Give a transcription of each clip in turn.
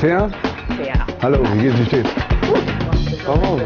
Thea? ja. Hallo, wie geht's? Wie steht's? Warum?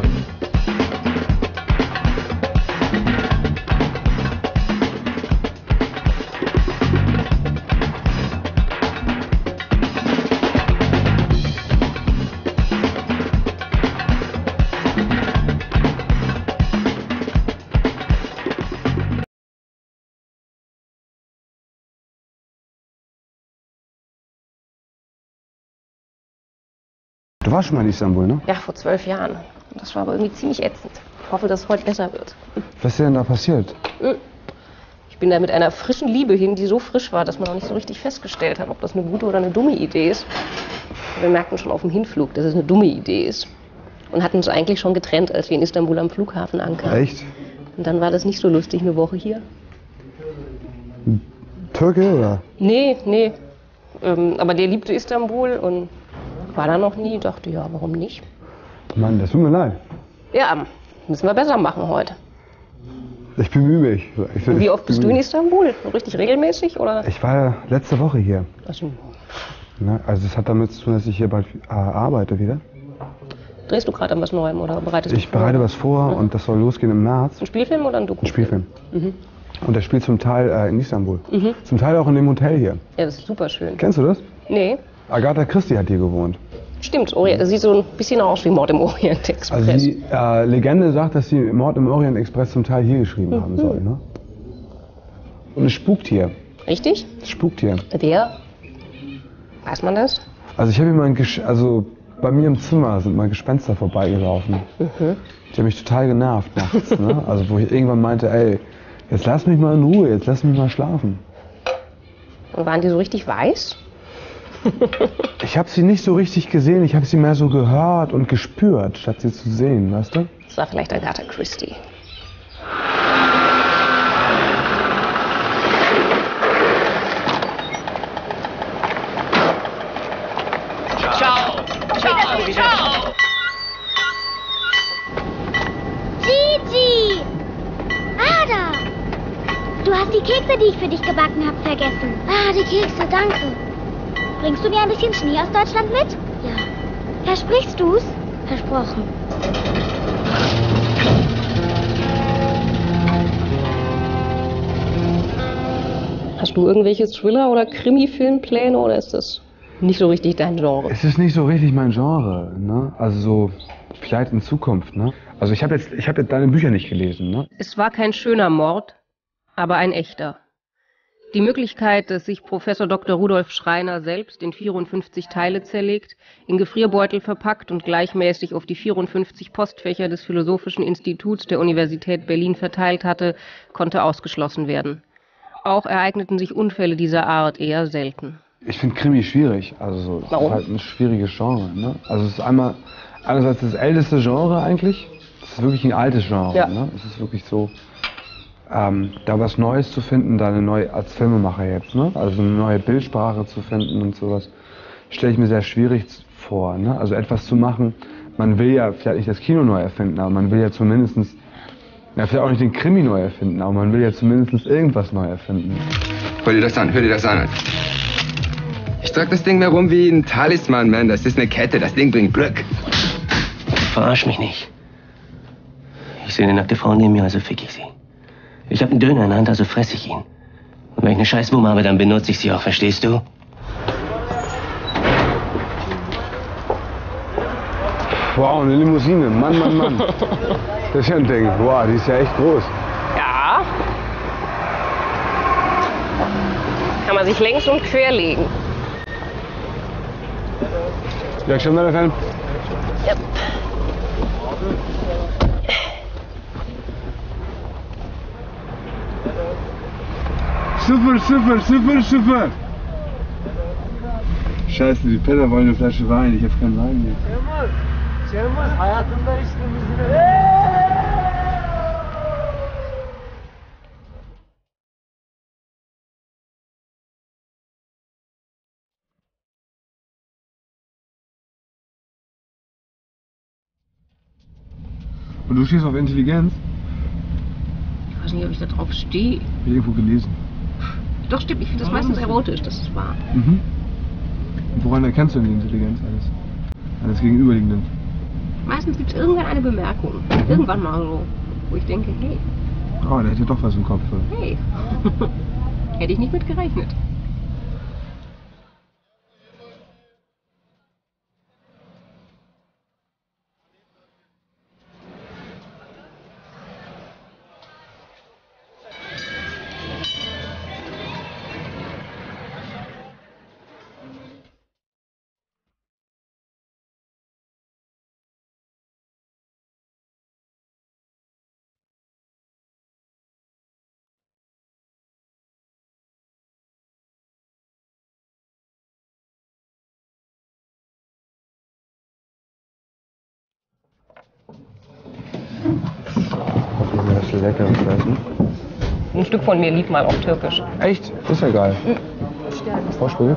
Warst schon mal in Istanbul, ne? Ja, vor zwölf Jahren. Das war aber irgendwie ziemlich ätzend. Ich hoffe, dass es heute besser wird. Was ist denn da passiert? Ich bin da mit einer frischen Liebe hin, die so frisch war, dass man noch nicht so richtig festgestellt hat, ob das eine gute oder eine dumme Idee ist. Wir merkten schon auf dem Hinflug, dass es eine dumme Idee ist. Und hatten uns eigentlich schon getrennt, als wir in Istanbul am Flughafen ankamen. Echt? Und dann war das nicht so lustig, eine Woche hier. Türke oder? Nee, nee. Ähm, aber der liebte Istanbul und war da noch nie. Dachte, ja, warum nicht? Mann, das tut mir leid. Ja, müssen wir besser machen heute. Ich bemühe mich. Ich, Wie oft bist du in Istanbul? Richtig regelmäßig oder? Ich war letzte Woche hier. Also, Ne? Also es hat damit zu tun, dass ich hier bald äh, arbeite wieder. drehst du gerade an was Neuem oder bereitest Ich bereite was vor und das soll losgehen im März. Ein Spielfilm oder ein Doku? Ein Spielfilm. Mhm. Und der spielt zum Teil äh, in Istanbul. Zum Teil auch in dem Hotel hier. Ja, das ist super schön. Kennst du das? Nee, Agatha Christie hat hier gewohnt. stimmt. Orient, das sieht so ein bisschen aus wie Mord im Orient Express. Also die äh, Legende sagt, dass sie Mord im Orient Express zum Teil hier geschrieben Mhm. haben soll. Ne? Und es spukt hier. Richtig? Es spukt hier. Wer? Weiß man das? Also ich habe hier mal ein Gesch also bei mir im Zimmer sind mal Gespenster vorbeigelaufen. Die haben mich total genervt nachts. ne? Also wo ich irgendwann meinte, ey, jetzt lass mich mal in Ruhe, jetzt lass mich mal schlafen. Und waren die so richtig weiß? Ich habe sie nicht so richtig gesehen, ich habe sie mehr so gehört und gespürt, statt sie zu sehen, weißt du? Das war vielleicht Agatha Christie. Gigi! Ada! Du hast die Kekse, die ich für dich gebacken habe, vergessen. Ah, die Kekse, danke. Bringst du mir ein bisschen Schnee aus Deutschland mit? Ja. Versprichst du's? Versprochen. Hast du irgendwelche Thriller- oder Krimi-Filmpläne oder ist das nicht so richtig dein Genre? Es ist nicht so richtig mein Genre, ne? Also so vielleicht in Zukunft, ne? Also ich habe jetzt ich habe jetzt deine Bücher nicht gelesen, ne? Es war kein schöner Mord, aber ein echter. Die Möglichkeit, dass sich Professor Dr. Rudolf Schreiner selbst in 54 Teile zerlegt, in Gefrierbeutel verpackt und gleichmäßig auf die 54 Postfächer des Philosophischen Instituts der Universität Berlin verteilt hatte, konnte ausgeschlossen werden. Auch ereigneten sich Unfälle dieser Art eher selten. Ich finde Krimi schwierig, also so, es Warum? ist halt ein schwieriges Genre, ne? Also es ist einmal einerseits das älteste Genre eigentlich. Es ist wirklich ein altes Genre, Ja. ne? Es ist wirklich so ähm, da was Neues zu finden, da eine neue als Filmemacher jetzt, ne? Also eine neue Bildsprache zu finden und sowas, stelle ich mir sehr schwierig vor, ne? Also etwas zu machen, man will ja vielleicht nicht das Kino neu erfinden, aber man will ja zumindestens ja, vielleicht auch nicht den Krimi neu erfinden, aber man will ja zumindest irgendwas neu erfinden. Hör dir das an, hör dir das an. Ich trag das Ding mehr rum wie ein Talisman, man. Das ist eine Kette, das Ding bringt Glück. Verarsch mich nicht. Ich sehe eine nackte Frau neben mir, also fick ich sie. Ich habe einen Döner in der Hand, also fress ich ihn. Und wenn ich eine Scheißwumme habe, dann benutze ich sie auch, verstehst du? Wow, eine Limousine, Mann, Mann, Mann. Das ist ja ein Ding. Wow, die ist ja echt groß. Ja. Kann man sich längs und quer legen. Jak się na ten? Ja. Super, super, super, super. Scheiße, die Penner wollen eine Flasche Wein. Ich hab keinen Wein jetzt. Und du stehst auf Intelligenz? Ich weiß nicht, ob ich da drauf stehe. Irgendwo gelesen. Doch, stimmt. Ich finde das meistens erotisch, das ist wahr. Mhm. Woran erkennst du denn die Intelligenz eines, eines Gegenüberliegenden? Meistens gibt es irgendwann eine Bemerkung. Irgendwann mal so. Wo ich denke, hey, Oh, der hätte doch was im Kopf. hey. Hätte ich nicht mit gerechnet. Von mir lief mal auf Türkisch. Echt? Ist ja geil. Vorspiel?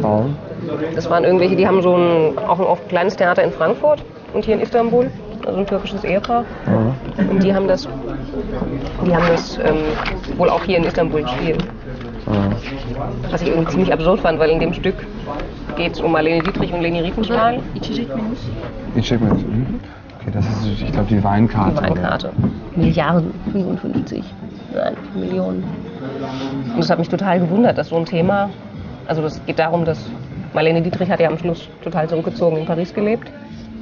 Traum. Das waren irgendwelche, die haben so ein, auch ein oft kleines Theater in Frankfurt und hier in Istanbul. Also ein türkisches Ehepaar. Ja. Und die haben das, die haben das ähm, wohl auch hier in Istanbul gespielt. Ja. Was ich irgendwie ziemlich absurd fand, weil in dem Stück geht es um Marlene Dietrich und Leni Riefenstahl. Ich check mit. Mhm. Okay, das ist, ich glaube, die Weinkarte. Die Weinkarte. Milliarden, 55. Millionen. Und das hat mich total gewundert, dass so ein Thema, also das geht darum, dass Marlene Dietrich hat ja am Schluss total zurückgezogen in Paris gelebt.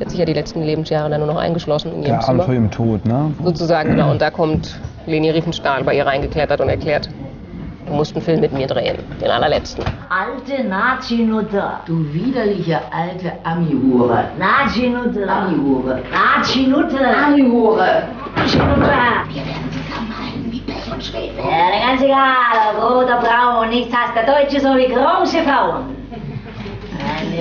Hat sich ja die letzten Lebensjahre dann nur noch eingeschlossen in ihrem Abend Zimmer. vor ihrem Tod, ne? Sozusagen, genau. Und da kommt Leni Riefenstahl bei ihr reingeklettert und erklärt, du musst einen Film mit mir drehen, den allerletzten. Alte Nazi-Nutter. Du widerliche alte Ami-Hure. Nazi-Nutter. Ami-Hure. Nazi-Nutter. Ami-Hure. Nazi-Nutter. Und. Ja, ganz egal, ob rot oder braun, nichts hasst der Deutsche so wie große Frauen.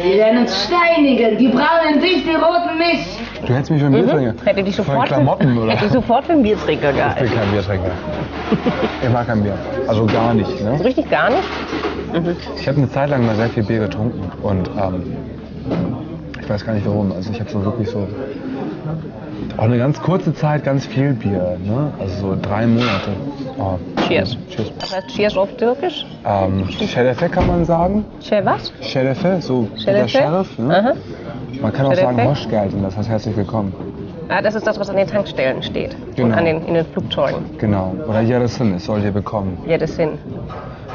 Wir werden uns steinigen. Die Braunen dich, die Roten mich. Du hättest mich für ein Bier trinken. Hätte dich Von sofort, Klamotten, oder? hätte ich sofort für einen Biertrinker Ich bin gehalten. kein Biertrinker. Ich mag kein Bier. Also gar nicht, ne? So richtig gar nicht? Ich habe eine Zeit lang mal sehr viel Bier getrunken und ähm, ich weiß gar nicht warum. Also ich habe so wirklich so auch eine ganz kurze Zeit ganz viel Bier, ne? Also so drei Monate. Oh, Cheers. Cheers. Was heißt Cheers auf Türkisch? Ähm, Şerefe kann man sagen. Che was? Şerefe, so wie der Şerefe? Sheriff. Ne? Man kann auch Şerefe? sagen Hoş geldin, das heißt herzlich willkommen. Ah, das ist das, was an den Tankstellen steht. Und Genau. an den, in den Flugzeugen. Genau. Oder Yarısın, es soll dir bekommen. Jedes Sinn?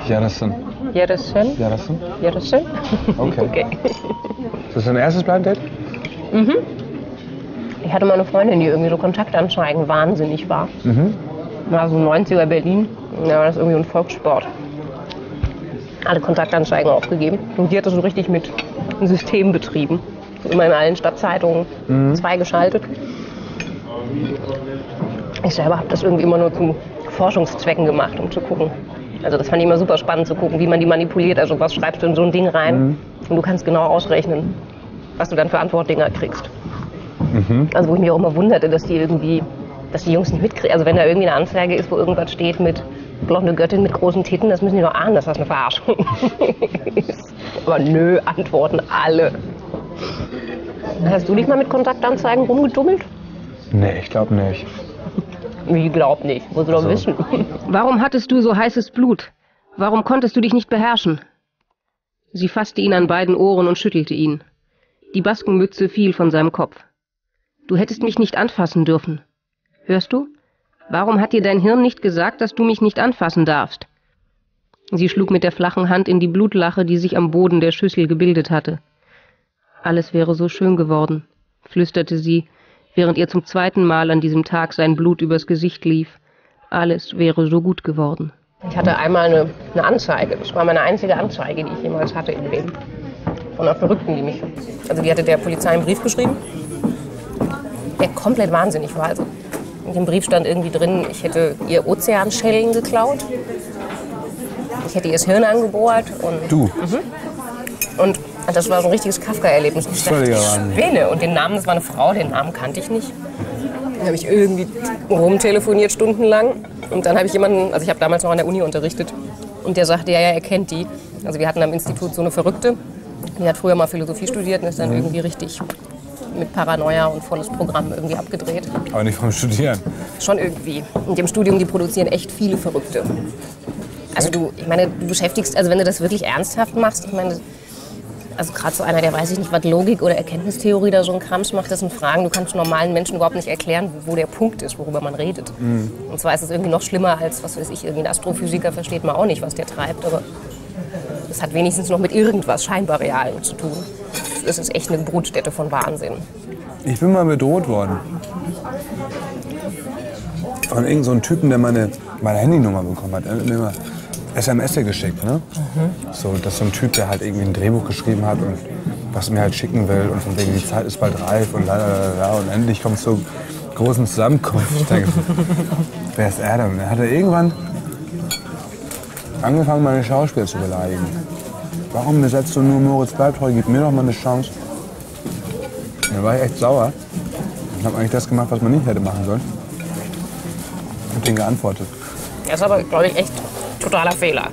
Yarısın? Jedes Sinn? Okay. Okay. Ist das dein erstes Blind Date? Ich hatte mal eine Freundin, die irgendwie so Kontaktanzeigen wahnsinnig war. Mhm. War so 90er Berlin. Da war das irgendwie ein Volkssport. Alle Kontaktanzeigen aufgegeben. Und die hat das so richtig mit einem System betrieben. So immer in allen Stadtzeitungen. Zwei geschaltet. Ich selber habe das irgendwie immer nur zu Forschungszwecken gemacht, um zu gucken. Also das fand ich immer super spannend zu gucken, wie man die manipuliert. Also was schreibst du in so ein Ding rein und du kannst genau ausrechnen, was du dann für Antwortdinger kriegst. Also wo ich mich auch immer wunderte, dass die irgendwie, dass die Jungs nicht mitkriegen. Also wenn da irgendwie eine Anzeige ist, wo irgendwas steht mit blonde Göttin mit großen Titten, das müssen die doch ahnen, dass das eine Verarschung ist. Aber nö, antworten alle. Hast du dich mal mit Kontaktanzeigen rumgedummelt? Nee, ich glaube nicht. Ich glaub nicht, muss doch Also- wissen. Warum hattest du so heißes Blut? Warum konntest du dich nicht beherrschen? Sie fasste ihn an beiden Ohren und schüttelte ihn. Die Baskenmütze fiel von seinem Kopf. Du hättest mich nicht anfassen dürfen. Hörst du? Warum hat dir dein Hirn nicht gesagt, dass du mich nicht anfassen darfst? Sie schlug mit der flachen Hand in die Blutlache, die sich am Boden der Schüssel gebildet hatte. Alles wäre so schön geworden, flüsterte sie, während ihr zum zweiten Mal an diesem Tag sein Blut übers Gesicht lief. Alles wäre so gut geworden. Ich hatte einmal eine, eine Anzeige. Das war meine einzige Anzeige, die ich jemals hatte im Leben. Von einer Verrückten, die mich. Also, die hatte der Polizei einen Brief geschrieben, der komplett wahnsinnig war. Also, in dem Brief stand irgendwie drin, ich hätte ihr Ozeanschellen geklaut. Ich hätte ihr das Hirn angebohrt und Du. und das war so ein richtiges Kafka-Erlebnis. Ich dachte, ich spinne. Und den Namen, das war eine Frau, den Namen kannte ich nicht. Dann habe ich irgendwie rumtelefoniert stundenlang. Und dann habe ich jemanden, also ich habe damals noch an der Uni unterrichtet. Und der sagte, ja, ja, er kennt die. Also wir hatten am Institut so eine Verrückte. Die hat früher mal Philosophie studiert und ist dann irgendwie richtig mit Paranoia und volles Programm irgendwie abgedreht. Aber nicht vom Studieren. Schon irgendwie. Und im Studium, die produzieren echt viele Verrückte. Also du, ich meine, du beschäftigst, also wenn du das wirklich ernsthaft machst, ich meine, Also gerade so einer, der weiß ich nicht, was Logik oder Erkenntnistheorie da so ein Krams macht, das sind Fragen, du kannst normalen Menschen überhaupt nicht erklären, wo der Punkt ist, worüber man redet. Und zwar ist es irgendwie noch schlimmer als, was weiß ich, irgendwie ein Astrophysiker versteht man auch nicht, was der treibt, aber es hat wenigstens noch mit irgendwas scheinbar Realem zu tun. Es ist echt eine Brutstätte von Wahnsinn. Ich bin mal bedroht worden. Von irgendeinem so einem Typen, der meine, meine Handynummer bekommen hat. Er hat mir immer SMS geschickt, ne? So, das ist so ein Typ, der halt irgendwie ein Drehbuch geschrieben hat und was mir halt schicken will und von wegen, die Zeit ist bald reif und la und endlich kommt es zur großen Zusammenkunft. Ich denke, wer ist er denn? Er irgendwann angefangen, meine Schauspieler zu beleidigen. Warum besetzt du nur Moritz Bleibtreu? Gib mir doch mal eine Chance. Da war ich echt sauer und habe eigentlich das gemacht, was man nicht hätte machen sollen. Und den geantwortet. Das ist aber, glaube ich, echt totaler Fehler.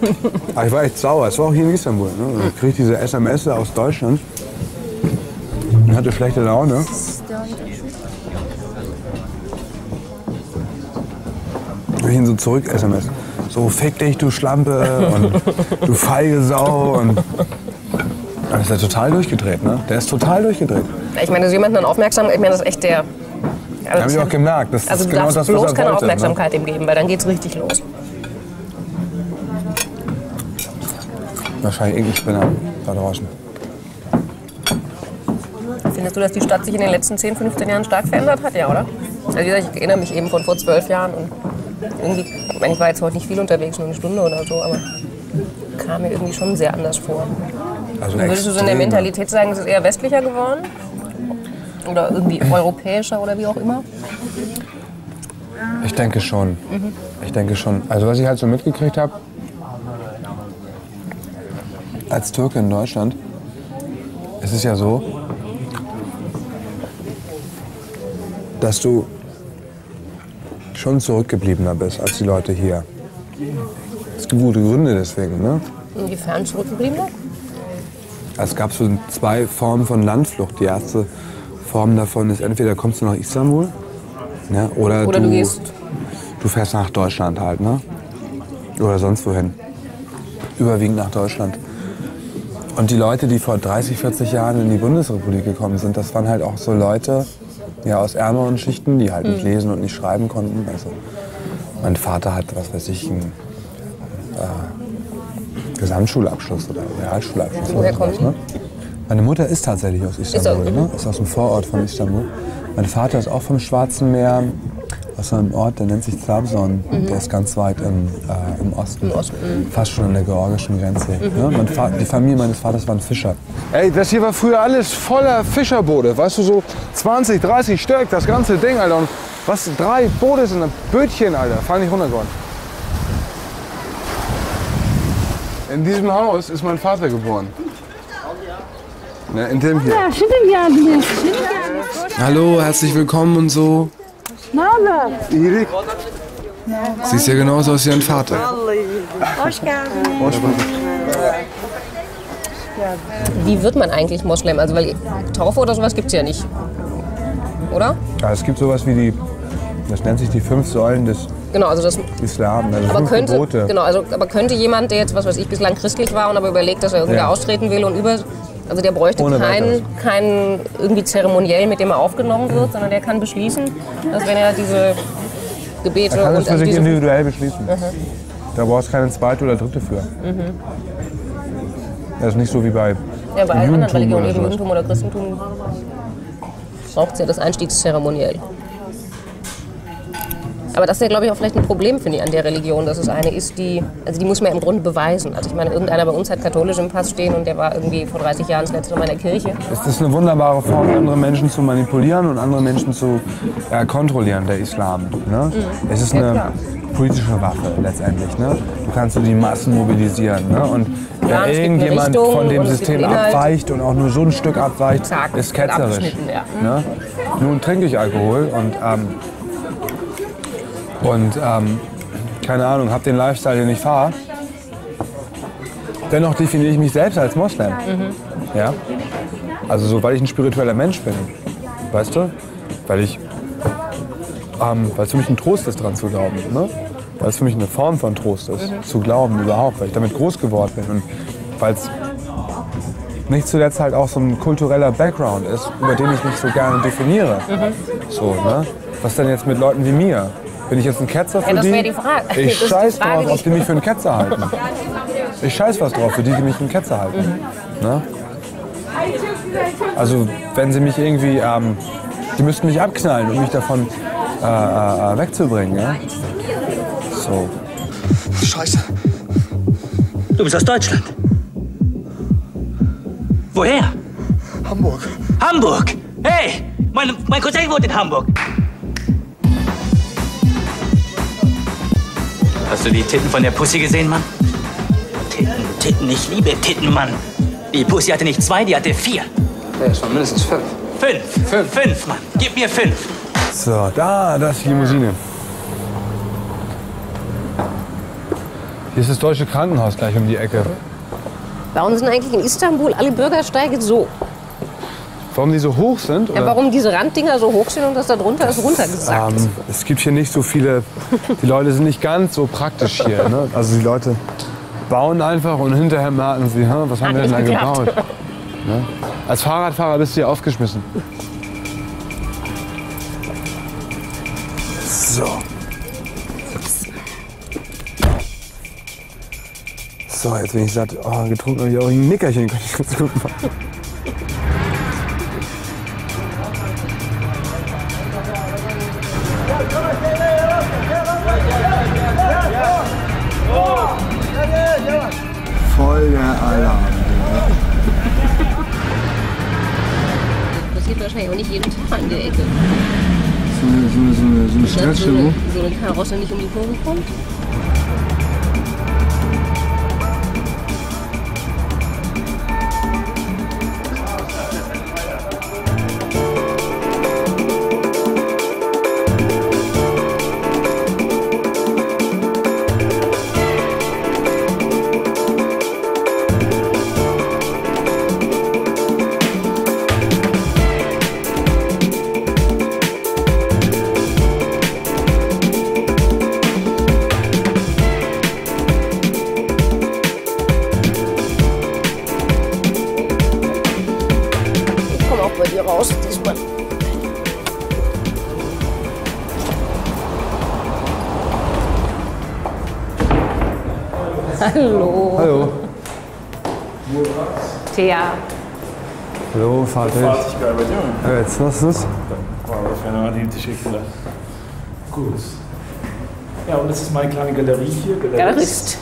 Aber ich war echt sauer. Es war auch hier in Istanbul. Ne? Und Ich krieg diese SMS aus Deutschland und hatte schlechte Laune. Ich ihn so zurück SMS. So, fick dich, du Schlampe und du feige Sau. Und dann ist er total durchgedreht. Ne? Der ist total durchgedreht. Ich meine, so jemanden dann aufmerksam, ich meine, das ist echt der. Da habe ich auch gemerkt. Das Also ist du genau darfst das, bloß was er keine wollte. Ne? Aufmerksamkeit ihm geben, weil dann geht's richtig los. Wahrscheinlich irgendein Spinner da draußen. Findest du, dass die Stadt sich in den letzten 10, 15 Jahren stark verändert hat? Ja, oder? Also wie gesagt, ich erinnere mich eben von vor zwölf Jahren und irgendwie, ich meine, ich war jetzt heute nicht viel unterwegs, nur eine Stunde oder so, aber kam mir irgendwie schon sehr anders vor. Also würdest du so in der. Mentalität sagen, es ist eher westlicher geworden? Oder irgendwie europäischer oder wie auch immer? Ich denke schon. Ich denke schon. Also was ich halt so mitgekriegt habe, als Türke in Deutschland, es ist ja so, dass du schon zurückgebliebener bist als die Leute hier. Es gibt gute Gründe deswegen. Ne? Inwiefern zurückgebliebener? Es gab so zwei Formen von Landflucht. Die erste Form davon ist entweder kommst du nach Istanbul ne, oder, Oder du gehst du fährst nach Deutschland halt, ne? Oder sonst wohin. Überwiegend nach Deutschland. Und die Leute, die vor 30, 40 Jahren in die Bundesrepublik gekommen sind, das waren halt auch so Leute ja, aus ärmeren Schichten, die halt nicht lesen und nicht schreiben konnten. Also mein Vater hat, was weiß ich, einen äh, Gesamtschulabschluss oder Realschulabschluss. Woher oder sowas, kommen ne? Meine Mutter ist tatsächlich aus Istanbul, Ist ne? ist aus dem Vorort von Istanbul. Mein Vater ist auch vom Schwarzen Meer, aus einem Ort, der nennt sich Trabzon. Der ist ganz weit im, äh, im Osten, Mhm. Im Osten, mhm. fast schon an der georgischen Grenze. Ne? Mein Va die Familie meines Vaters waren Fischer. Ey, das hier war früher alles voller Fischerboote, weißt du, so 20, 30 Stück, das ganze Ding, Alter. Und was, drei Boote sind ein Bötchen, Alter, fahren nicht runter geworden. In diesem Haus ist mein Vater geboren. Ne, in dem hier. Hallo, herzlich willkommen und so. Erik? Siehst ja genauso aus wie dein Vater. Wie wird man eigentlich Moslem? Also, weil Taufe oder sowas gibt es ja nicht. Oder? Ja, es gibt sowas wie die, das nennt sich die fünf Säulen des Genau, also das. Islam, also Aber könnte, Gebote. genau, also, aber könnte jemand, der jetzt, was weiß ich, bislang christlich war und aber überlegt, dass er irgendwie Ja. austreten will und über. Also der bräuchte Ohne keinen, keinen irgendwie zeremoniell, mit dem er aufgenommen wird, sondern der kann beschließen, dass wenn er diese Gebete Er kann und es für also sich individuell beschließen. Da brauchst du keine zweite oder dritte für. Mhm. Das ist nicht so wie bei ja, bei allen anderen Religionen. Judentum oder Christentum, braucht es ja das Einstiegszeremoniell. Aber das ist ja, glaube ich, auch vielleicht ein Problem, finde ich, an der Religion, dass es eine ist, die, also die muss man ja im Grunde beweisen. Also ich meine, irgendeiner bei uns hat katholisch im Pass stehen und der war irgendwie vor 30 Jahren das letzte Mal in der Kirche. Es ist eine wunderbare Form, andere Menschen zu manipulieren und andere Menschen zu äh, kontrollieren, der Islam. Ne? Es ist Mhm. Ja, eine klar. politische Waffe letztendlich. Ne? Du kannst so die Massen mobilisieren. Ne? Und Ja, wenn eine irgendjemand von dem System abweicht und auch nur so ein Stück abweicht, Zack, ist ketzerisch. ja. Ne? Nun trinke ich Alkohol und, ähm, und ähm, keine Ahnung, habe den Lifestyle, den ich fahre. Dennoch definiere ich mich selbst als Moslem. Ja? Also so, weil ich ein spiritueller Mensch bin. Weißt du? Weil ich, ähm, weil es für mich ein Trost ist, dran zu glauben. Ne? Weil es für mich eine Form von Trost ist, zu glauben überhaupt. Weil ich damit groß geworden bin und weil es nicht zuletzt halt auch so ein kultureller Background ist, über den ich mich so gerne definiere. So, ne? Was denn jetzt mit Leuten wie mir? Bin ich jetzt ein Ketzer für Ja, die? die Frage. Das Ich ist die scheiß Frage, drauf, die- ob die mich für einen Ketzer halten. Ich scheiß was drauf, für die, die mich für einen Ketzer halten. Mhm. Ne? Also, wenn sie mich irgendwie, ähm, die müssten mich abknallen, um mich davon äh, äh, äh, wegzubringen. Ja? So. Scheiße. Du bist aus Deutschland. Woher? Hamburg. Hamburg. Hey, mein, mein Cousin wohnt in Hamburg. Hast du die Titten von der Pussy gesehen, Mann? Titten, Titten, ich liebe Titten, Mann. Die Pussy hatte nicht zwei, die hatte vier. Ja, es waren mindestens fünf. Fünf. Fünf, fünf Mann. Gib mir fünf. So, da, das ist die Limousine. Hier ist das Deutsche Krankenhaus gleich um die Ecke. Warum sind eigentlich in Istanbul alle Bürgersteige so? Warum die so hoch sind? Ja, warum diese Randdinger so hoch sind und das da drunter ist runtergesackt? Ähm, es gibt hier nicht so viele. Die Leute sind nicht ganz so praktisch hier. Ne? Also die Leute bauen einfach und hinterher merken sie, "Hä, was haben wir denn da nicht geklappt." gebaut? Ne? Als Fahrradfahrer bist du ja aufgeschmissen. So. So, jetzt bin ich satt. Oh, getrunken habe ich auch ein Nickerchen. Kann ich ganz gut machen. Karosse nicht um die Kurve kommt. Hallo, Vater. Fertig gearbeitet, ja. Ja, jetzt, was ist das? Wow, für eine analytische Killer. Gut. Ja, und das ist meine kleine Galerie hier. Galerist.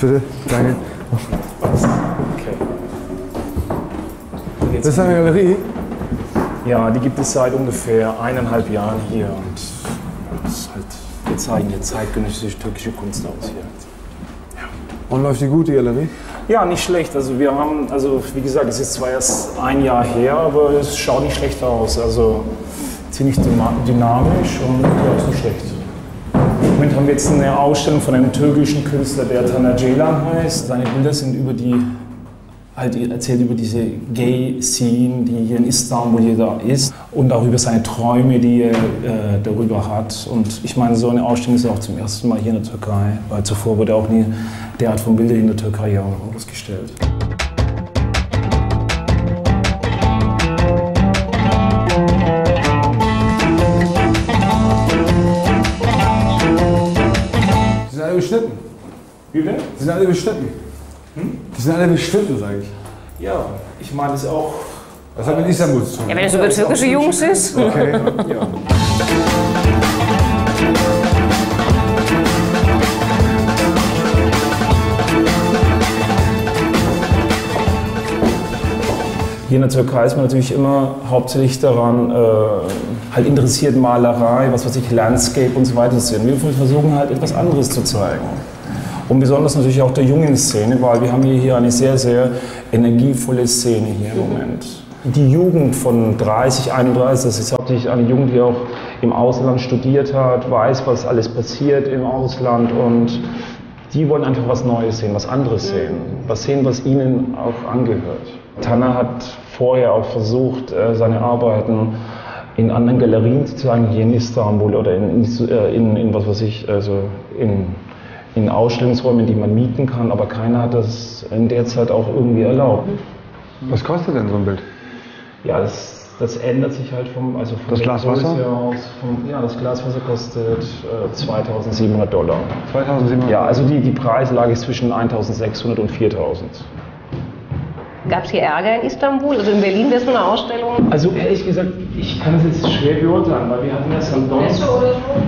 Bitte, danke. Okay. Da geht's Das ist eine Galerie. Ja, die gibt es seit ungefähr eineinhalb Jahren hier und das ist halt, wir zeigen hier zeitgenössische türkische Kunst aus hier. Und läuft die gut, die Galerie? Ja, nicht schlecht. Also wir haben, also wie gesagt, es ist zwar erst ein Jahr her, aber es schaut nicht schlecht aus. Also ziemlich dynamisch und ja, ist nicht schlecht. Im Moment haben wir jetzt eine Ausstellung von einem türkischen Künstler, der Taner Ceylan heißt. Seine Bilder sind über die, halt erzählt über diese Gay-Scene, die hier in Istanbul hier da ist und auch über seine Träume, die er äh, darüber hat. Und ich meine, so eine Ausstellung ist auch zum ersten Mal hier in der Türkei, weil zuvor wurde auch nie derart von Bildern in der Türkei ja ausgestellt. Die sind alle beschnitten. Wie denn? Die sind alle beschnitten. Die sind alle beschnitten, sage ich. Ja, ich meine es auch. Was hat mit Istanbul zu tun? Ja, wenn es über türkische Jungs ist. Okay. Ja. Hier in der Türkei ist man natürlich immer hauptsächlich daran, äh, halt interessiert Malerei, was weiß ich, Landscape und so weiter zu sehen. Wir versuchen halt etwas anderes zu zeigen. Und besonders natürlich auch der jungen Szene, weil wir haben hier, eine sehr, sehr energievolle Szene hier im Moment. Die Jugend von 30, 31, das ist hauptsächlich eine Jugend, die auch im Ausland studiert hat, weiß, was alles passiert im Ausland und die wollen einfach was Neues sehen, was anderes sehen, was sehen, was ihnen auch angehört. Tanner hat vorher auch versucht, äh, seine Arbeiten in anderen Galerien zu zeigen, hier in Istanbul oder in, in, äh, in, in was weiß ich, also in in Ausstellungsräumen, die man mieten kann, aber keiner hat das in der Zeit auch irgendwie erlaubt. Was kostet denn so ein Bild? Ja, das, das ändert sich halt vom, also vom Das Glas Wasser? Aus, vom, ja, das Glaswasser kostet äh, 2700 Dollar. 2700? Ja, also die, die Preislage ist zwischen 1600 und 4000. Gab es hier Ärger in Istanbul? Also in Berlin wäre so eine Ausstellung. Also ehrlich gesagt, ich kann das jetzt schwer beurteilen, weil wir hatten das am Donnerstag.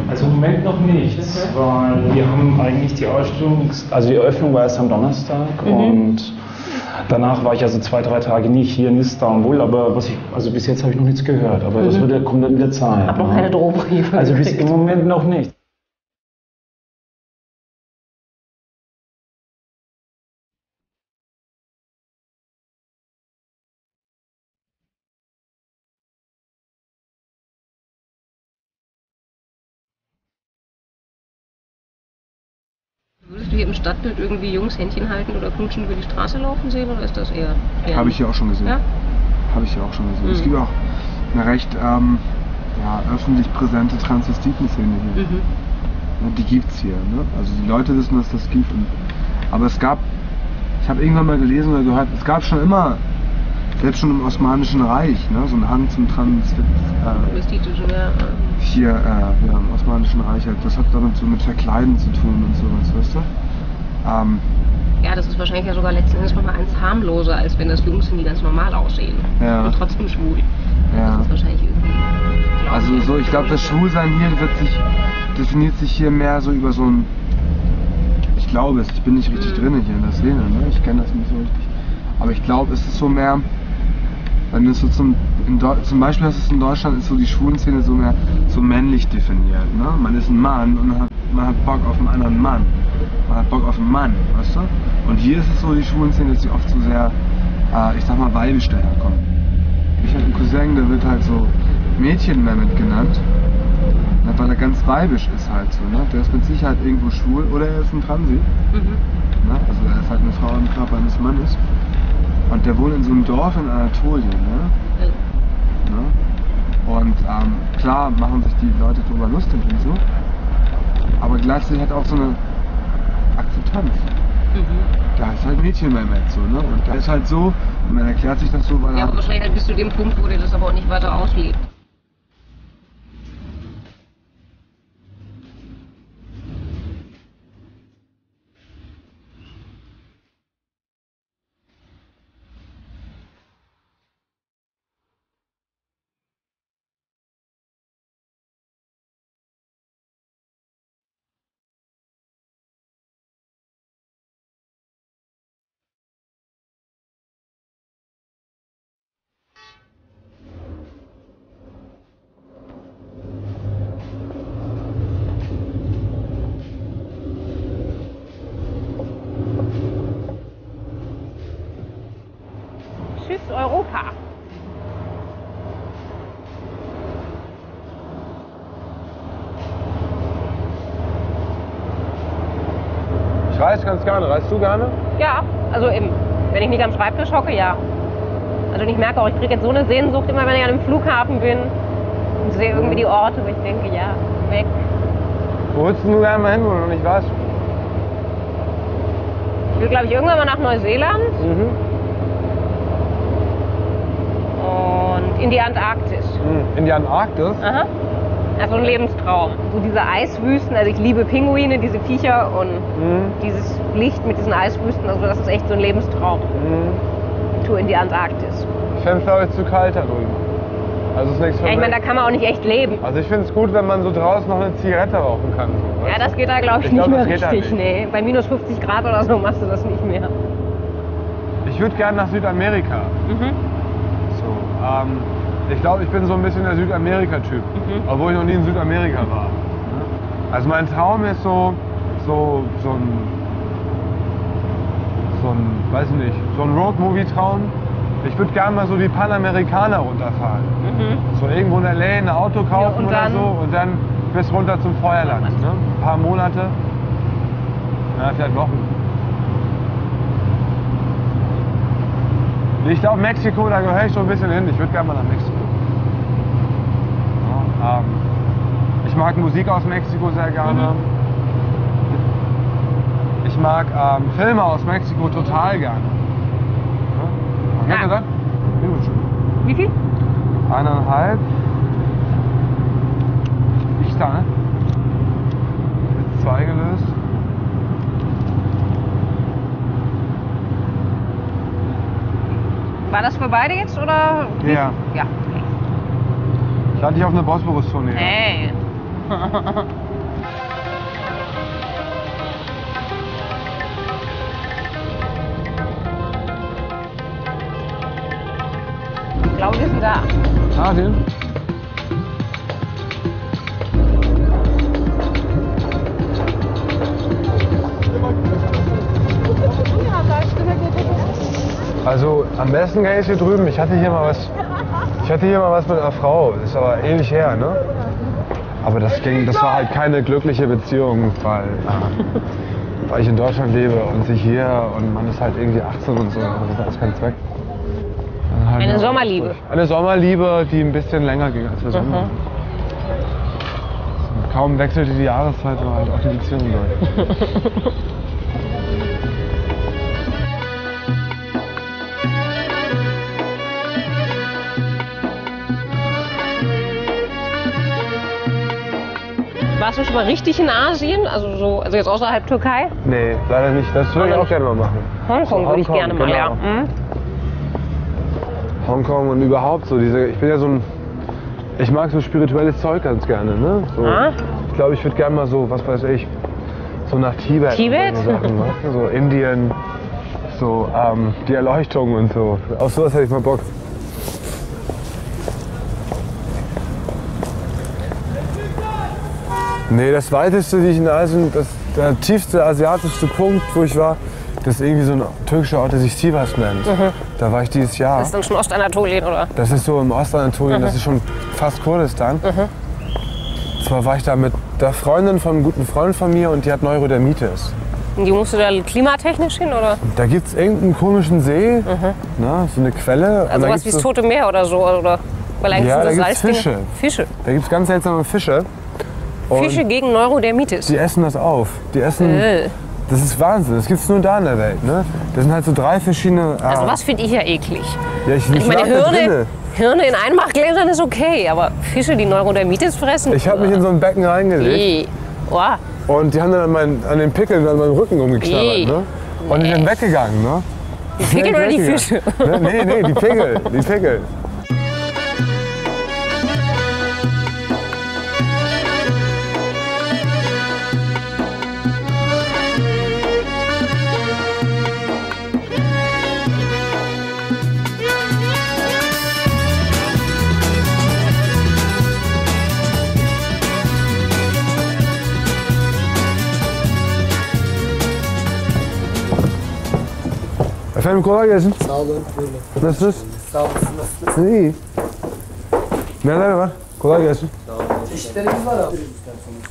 Also im Moment noch nichts, weil wir haben eigentlich die Ausstellung, also die Eröffnung war erst am Donnerstag Mhm. und danach war ich also zwei, drei Tage nicht hier in Istanbul, aber was ich, also bis jetzt habe ich noch nichts gehört, aber das Mhm. wird, kommt dann wieder Zeit. Hab noch ne? keine Drohbriefe Also bis im Moment noch nicht. Du hier im Stadtbild irgendwie Jungs Händchen halten oder knutschen über die Straße laufen sehen oder ist das eher. eher Habe ich hier auch schon gesehen. Ja? Habe ich hier auch schon gesehen. Es Mhm. gibt auch eine recht ähm, ja, öffentlich präsente Transvestiten-Szene hier. Mhm. Ja, die gibt's hier. Ne? Also die Leute wissen, dass das gibt. Aber es gab, ich habe irgendwann mal gelesen oder gehört, es gab schon immer, selbst schon im Osmanischen Reich, ne, so einen Hang zum Transvest. Äh, ja. Hier äh, ja, im Osmanischen Reich halt. Das hat damit so mit Verkleiden zu tun und sowas, weißt du? Ähm, Ja, das ist wahrscheinlich ja sogar letzten Endes noch mal eins harmloser, als wenn das Jungs sind, die ganz normal aussehen. Ja. Und trotzdem schwul. ja. Das ist wahrscheinlich irgendwie. Also so, ich glaube, das Schwulsein hier wird sich, definiert sich hier mehr so über so ein, ich glaube es, ich bin nicht richtig drin hier in der Szene, ne? ich kenne das nicht so richtig, aber ich glaube, es ist so mehr, wenn du so zum, zum Beispiel hast du es in Deutschland, ist so die Schwulenszene so mehr so männlich definiert, ne? man ist ein Mann und hat, man hat Bock auf einen anderen Mann, man hat Bock auf einen Mann, weißt du, und hier ist es so, die Schwulenszene, dass sie oft so sehr, äh, ich sag mal, weibisch daherkommen. Ich habe einen Cousin, der wird halt so Mädchen-Mehmet genannt. Na, weil er ganz weibisch ist halt so, ne? Der ist mit Sicherheit irgendwo schwul oder er ist ein Transi. Mhm. Ne? Also er ist halt eine Frau im Körper eines Mannes. Und der wohnt in so einem Dorf in Anatolien, ne? ne? Und ähm, klar machen sich die Leute darüber lustig und so. Aber gleichzeitig hat auch so eine Akzeptanz. Da ist halt Mädchen Mehmet so, ne? Und da ist halt so, und man erklärt sich das so, weil Ja, er aber wahrscheinlich halt bis zu dem Punkt, wo der das aber auch nicht weiter auslebt. Europa. Ich reise ganz gerne. Reist du gerne? Ja, also im, wenn ich nicht am Schreibtisch hocke, ja. Also ich merke auch, ich kriege jetzt so eine Sehnsucht immer, wenn ich an einem Flughafen bin und sehe irgendwie die Orte, wo ich denke, ja, weg. Wo würdest du gerne mal hin, wo du noch nicht warst? Ich will, glaube ich, irgendwann mal nach Neuseeland Mhm. und in die Antarktis. In die Antarktis? Aha. Also ein Lebenstraum. So diese Eiswüsten, also ich liebe Pinguine, diese Viecher und Mhm. dieses Licht mit diesen Eiswüsten, also das ist echt so ein Lebenstraum. Mhm. Tour in die Antarktis. Ich fände es, glaube ich, zu kalt da drüben. Also ist nichts für Ja, ich meine, da kann man auch nicht echt leben. Also ich finde es gut, wenn man so draußen noch eine Zigarette rauchen kann. So, Ja, das geht da, glaube ich, Ich nicht glaub, mehr richtig. nicht. Nee, bei minus 50 Grad oder so machst du das nicht mehr. Ich würde gerne nach Südamerika. Mhm. Ähm, ich glaube, ich bin so ein bisschen der Südamerika-Typ, Mhm. obwohl ich noch nie in Südamerika war. ne? Also mein Traum ist so, so, so ein, so ein, weiß ich nicht, so ein Road-Movie-Traum. Ich würde gerne mal so die Panamerikaner runterfahren. Mhm. So irgendwo in L.A. ein Auto kaufen und oder so und dann bis runter zum Feuerland. Ne? Ein paar Monate, ja, vielleicht Wochen. Ich glaube Mexiko, da gehöre ich so ein bisschen hin. Ich würde gerne mal nach Mexiko. Ja, ähm, ich mag Musik aus Mexiko sehr gerne. mag ähm, Filme aus Mexiko total gerne. Ja? Ah. Ja. gesagt? Minuten. Wie viel? Eineinhalb. Ich da, ne? Jetzt zwei gelöst. War das für beide jetzt oder? Ja. Ja. Ich lade dich auf eine Bosporus-Tournee. Hey. ich glaube, wir sind da. Asien? Also am besten gehe ich hier drüben. Ich hatte hier mal was. Ich hatte hier mal was mit einer Frau. Das ist aber ewig her, ne? Aber das ging, das war halt keine glückliche Beziehung, weil, äh, weil ich in Deutschland lebe und sie hier und man ist halt irgendwie 18 und so. Das ist alles kein Zweck. Halt Eine Sommerliebe. Eine Sommerliebe, die ein bisschen länger ging als der Sommer. Mhm. Kaum wechselte die Jahreszeit, war halt auch die Beziehung durch. Warst du schon mal richtig in Asien? Also so, also jetzt außerhalb Türkei? Nee, leider nicht. Das würde ich auch gerne mal machen. Hongkong würde ich gerne mal, ja. genau. Mhm. Hongkong und überhaupt so diese. Ich bin ja so ein. Ich mag so spirituelles Zeug ganz gerne, ne? So, Ah. Ich glaube, ich würde gerne mal so, was weiß ich, so nach Tibet. Tibet? So Sachen, weißt du? So Indien, so ähm, die Erleuchtung und so. Auf sowas hätte ich mal Bock. Nee, das weiteste, die ich in Asien, das, der tiefste asiatischste Punkt, wo ich war, das ist irgendwie so ein türkischer Ort, der sich Sivas nennt. Mhm. Da war ich dieses Jahr. Das ist dann schon Ostanatolien, oder? Das ist so im Ostanatolien, das ist schon fast Kurdistan. Mhm. Zwar war ich da mit der Freundin von einem guten Freund von mir und die hat Neurodermitis. Und die musst du da klimatechnisch hin, oder? Da gibt es irgendeinen komischen See, ne, so eine Quelle. Also da was wie das Tote Meer oder so, oder? Weil eigentlich Ja, sind da so gibt's Fische. Fische. Da gibt es ganz seltsame Fische. Und Fische gegen Neurodermitis. Die essen das auf. Die essen. Äh. Das ist Wahnsinn. Das gibt es nur da in der Welt. Ne? Das sind halt so drei verschiedene. Also ah, was finde ich ja eklig. Ja, ich, Ich meine, Hirne. Hirne in Einmachgläsern ist okay, aber Fische, die Neurodermitis fressen? Ich habe mich in so ein Becken reingelegt. Oha. Und die haben dann an, meinen, an den Pickeln an meinem Rücken rumgeknabbert. Ne? Und die sind weggegangen. Ne? Die Pickel oder die. Fische? Ne? Nee, nee, die Pickel. Die Pickel. Efendim kolay gelsin. Sağ olun. Buyurun. Nasılsınız? Sağ olun. Nasılsınız? İyi. Neler var? Kolay gelsin. Çeşitlerimiz var abi.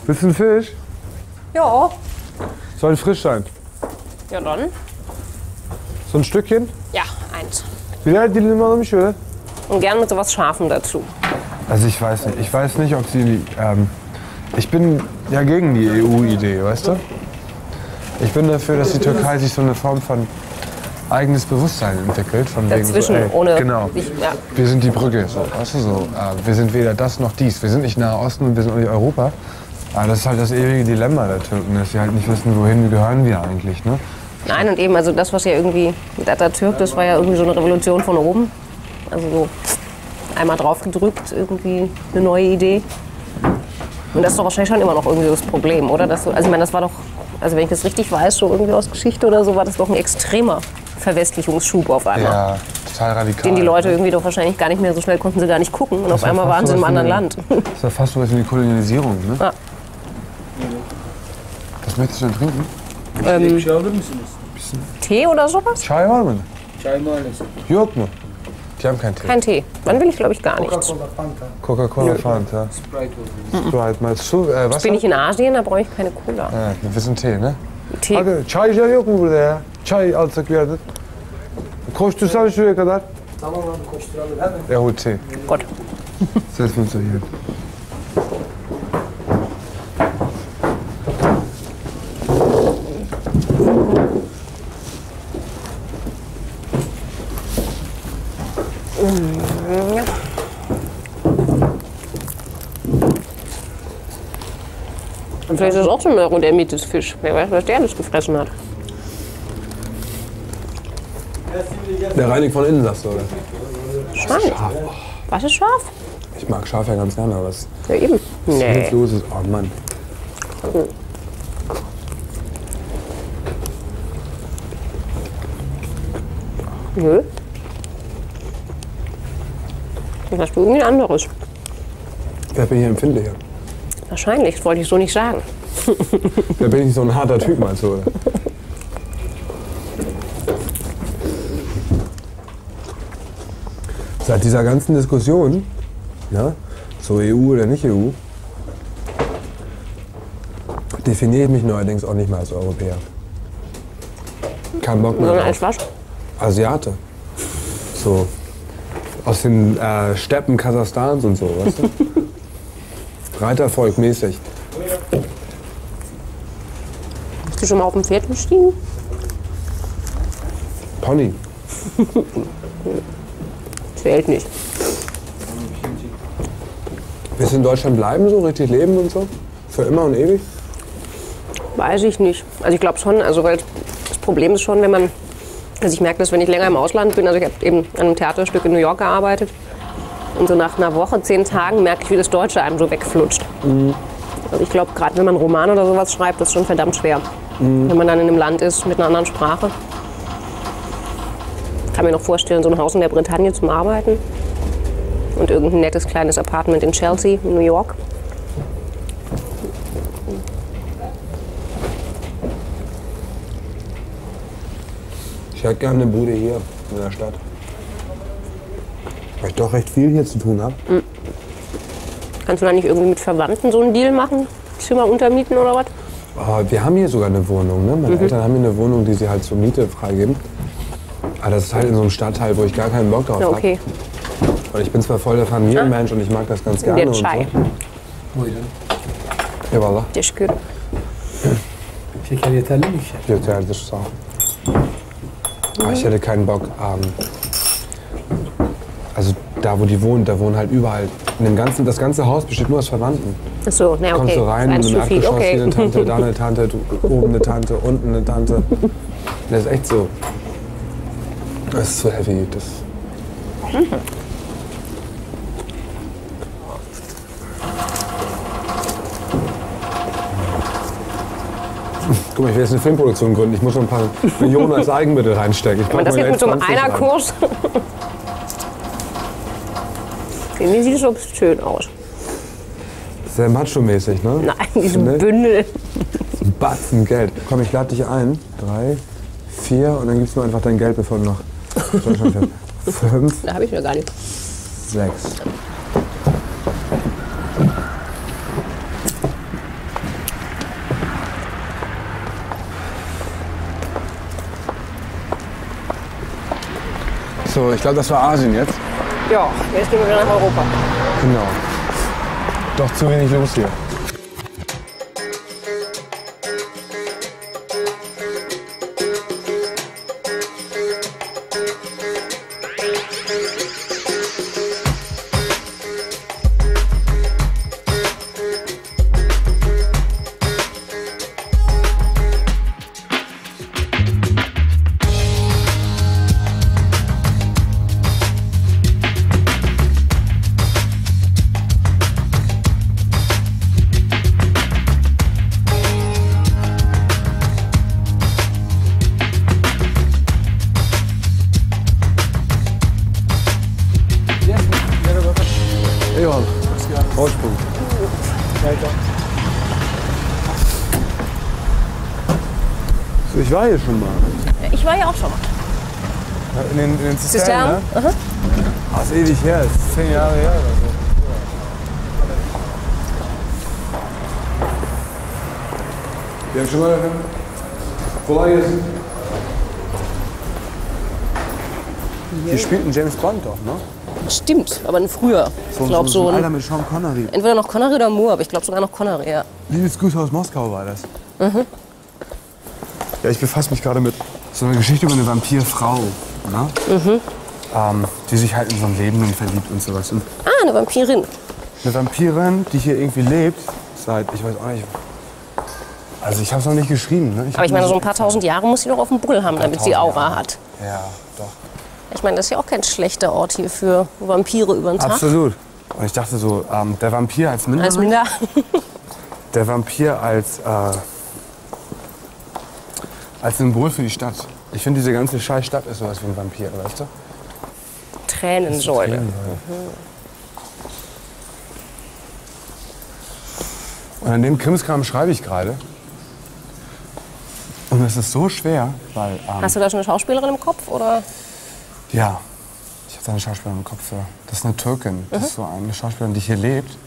Willst du einen Fisch? Ja. Soll frisch sein. Ja, dann. So ein Stückchen? Ja, eins. Birer dilim almış öyle. Und gern mit sowas Scharfem dazu. Also ich weiß nicht. Ich weiß nicht, ob sie. Ähm, ich bin ja gegen die EU-Idee, weißt du? Ich bin dafür, dass die Türkei sich so eine Form von eigenes Bewusstsein entwickelt. Von wegen Dazwischen, so, ey, ohne. Genau. Ich, ja. Wir sind die Brücke, so, weißt du, so. Äh, wir sind weder das noch dies. Wir sind nicht Nahe Osten und wir sind auch nicht Europa. Aber das ist halt das ewige Dilemma der Türken, dass sie halt nicht wissen, wohin gehören wir eigentlich, ne? Nein, und eben, also das, was ja irgendwie mit Atatürk, das war ja irgendwie so eine Revolution von oben. Also so einmal draufgedrückt, irgendwie eine neue Idee. Und das ist doch wahrscheinlich schon immer noch irgendwie das Problem, oder? Dass du, also ich meine, das war doch, also wenn ich das richtig weiß, so irgendwie aus Geschichte oder so, war das doch ein extremer Verwestlichungsschub auf einmal. Ja, total radikal. Den die Leute irgendwie doch wahrscheinlich gar nicht mehr, so schnell konnten sie gar nicht gucken. Und auf war einmal waren sie im sowas wie anderen Land. Das ist ja fast so was wie eine Kolonialisierung, ne? Ja. Was möchtest du denn trinken? Ähm, mısınız? Tee oder sowas? Chai mı? Çay maalesef. Yok mu? Die haben keinen Tee. Kein Tee. Dann will ich, glaube ich, gar nichts. Coca-Cola, Fanta, Coca-Cola, Fanta. Sprite. Sprite, mal zu, äh, Wasser? Bin ich in Asien, da brauche ich keine Cola. Ha, wir sind Tee, ne? Tee. Hadi çaycılar yok mu burada ya? Çay alsak bir yerden. Koştursan şuraya kadar. Tamam abi koşturalım hemen. Er holt Tee. Gott. Setzen wir hier. vielleicht ist das auch so ein Neurodermitis-Fisch. Wer weiß, was der alles gefressen hat. Der reinigt von innen, sagst du, oder? Schwein. Was ist scharf? Ich mag Schaf ja ganz gerne, aber es Ja, eben. Nee. ist los. Oh Mann. Nö. Dann hast du irgendwie ein anderes. Wer bin ich empfindlicher? Wahrscheinlich, das wollte ich so nicht sagen. Wer bin ich so ein harter Typ, meinst du, oder? Seit dieser ganzen Diskussion, ja, so EU oder nicht EU, definiere ich mich neuerdings auch nicht mehr als Europäer. Kein Bock mehr Sondern als was? Asiate. So aus den äh, Steppen Kasachstans und so, weißt du? Reitervolk mäßig. Bist du schon mal auf dem Pferd gestiegen? Pony. Zählt nicht. Willst du in Deutschland bleiben, so richtig leben und so? Für immer und ewig? Weiß ich nicht. Also ich glaube schon, also weil das Problem ist schon, wenn man, also ich merke das, wenn ich länger im Ausland bin, also ich habe eben an einem Theaterstück in New York gearbeitet und so nach einer Woche, zehn Tagen merke ich, wie das Deutsche einem so wegflutscht. Also ich glaube, gerade wenn man einen Roman oder sowas schreibt, das ist schon verdammt schwer. Wenn man dann in einem Land ist mit einer anderen Sprache. Ich kann mir noch vorstellen, so ein Haus in der Bretagne zum Arbeiten und irgendein nettes kleines Apartment in Chelsea, in New York. Ich hätte gerne eine Bude hier in der Stadt. Weil ich doch recht viel hier zu tun habe. Kannst du da nicht irgendwie mit Verwandten so einen Deal machen? Zimmer untermieten oder was? Aber wir haben hier sogar eine Wohnung. Ne? Meine Eltern haben hier eine Wohnung, die sie halt zur Miete freigeben. Aber das ist halt in so einem Stadtteil, wo ich gar keinen Bock drauf Ja, habe. okay. Und ich bin zwar voll der Familienmensch und ich mag das ganz gerne Der und so. Chai. Ja, wallah. Teşekkür. Şeker yeterli mi? Yeterlidir, sağ ol. Aber ich hätte keinen Bock, ähm, also da wo die wohnt, da wohnen halt überall, in dem ganzen, das ganze Haus besteht nur aus Verwandten. Ach so, na okay. Kommst du rein, zu einem viel. Erdgeschoss, hier Okay. eine Tante, da eine Tante, oben eine Tante, unten eine Tante. Das ist echt so. Das ist so heavy. Das Guck mal, ich will jetzt eine Filmproduktion gründen. Ich muss noch ein paar Millionen als Eigenmittel reinstecken. Ich brauch Und das jetzt mit so einem 20 Einerkurs. Irgendwie sieht es so schön aus. Sehr macho-mäßig, ne? Nein, diese Ne? Bündel. Batzen Geld. Komm, ich lade dich ein. Drei, vier und dann gibst du mir einfach dein Geld, bevor du noch. Fünf, Da habe ich ja gar nicht. sechs. So, ich glaube, das war Asien jetzt. Ja, jetzt gehen wir wieder nach Europa. Genau. Doch zu wenig los hier. War hier schon mal. Ich war ja auch schon mal. In den, in den Zisternen, ne? Aha. Ah, ist ewig her, das ist zehn Jahre her oder so. Wir haben schon mal Vorher Hier spielt ein James Bond doch, ne? Stimmt, aber ein früher. Ich glaube so Alter ein, mit Sean Connery. entweder noch Connery oder Moore, aber ich glaube sogar noch Connery, ja. Liebesgrüße aus Moskau war das. Ja, ich befasse mich gerade mit so einer Geschichte über eine Vampirfrau, ne? Ähm, die sich halt in so einen Lebenden verliebt und sowas. Und Ah, eine Vampirin. eine Vampirin, die hier irgendwie lebt, seit, ich weiß auch nicht, Also ich habe es noch nicht geschrieben. Ne? Aber ich meine, so ein paar tausend Jahre muss sie doch auf dem Buckel haben, damit sie Aura hat. Ja, doch. Ich meine, das ist ja auch kein schlechter Ort hier für Vampire über den Tag. Absolut. Und ich dachte so, ähm, der Vampir als Minderheit, Als Minder. der Vampir als, äh, als Symbol für die Stadt. Ich finde, diese ganze scheiß Stadt ist sowas wie ein Vampir, weißt du? Tränensäule. Tränensäule. Und an dem Krimskram schreibe ich gerade. Und es ist so schwer, weil. Ähm, Hast du da schon eine Schauspielerin im Kopf? Oder? Ja, ich habe da eine Schauspielerin im Kopf. Das ist eine Türkin. Das ist so eine Schauspielerin, die hier lebt.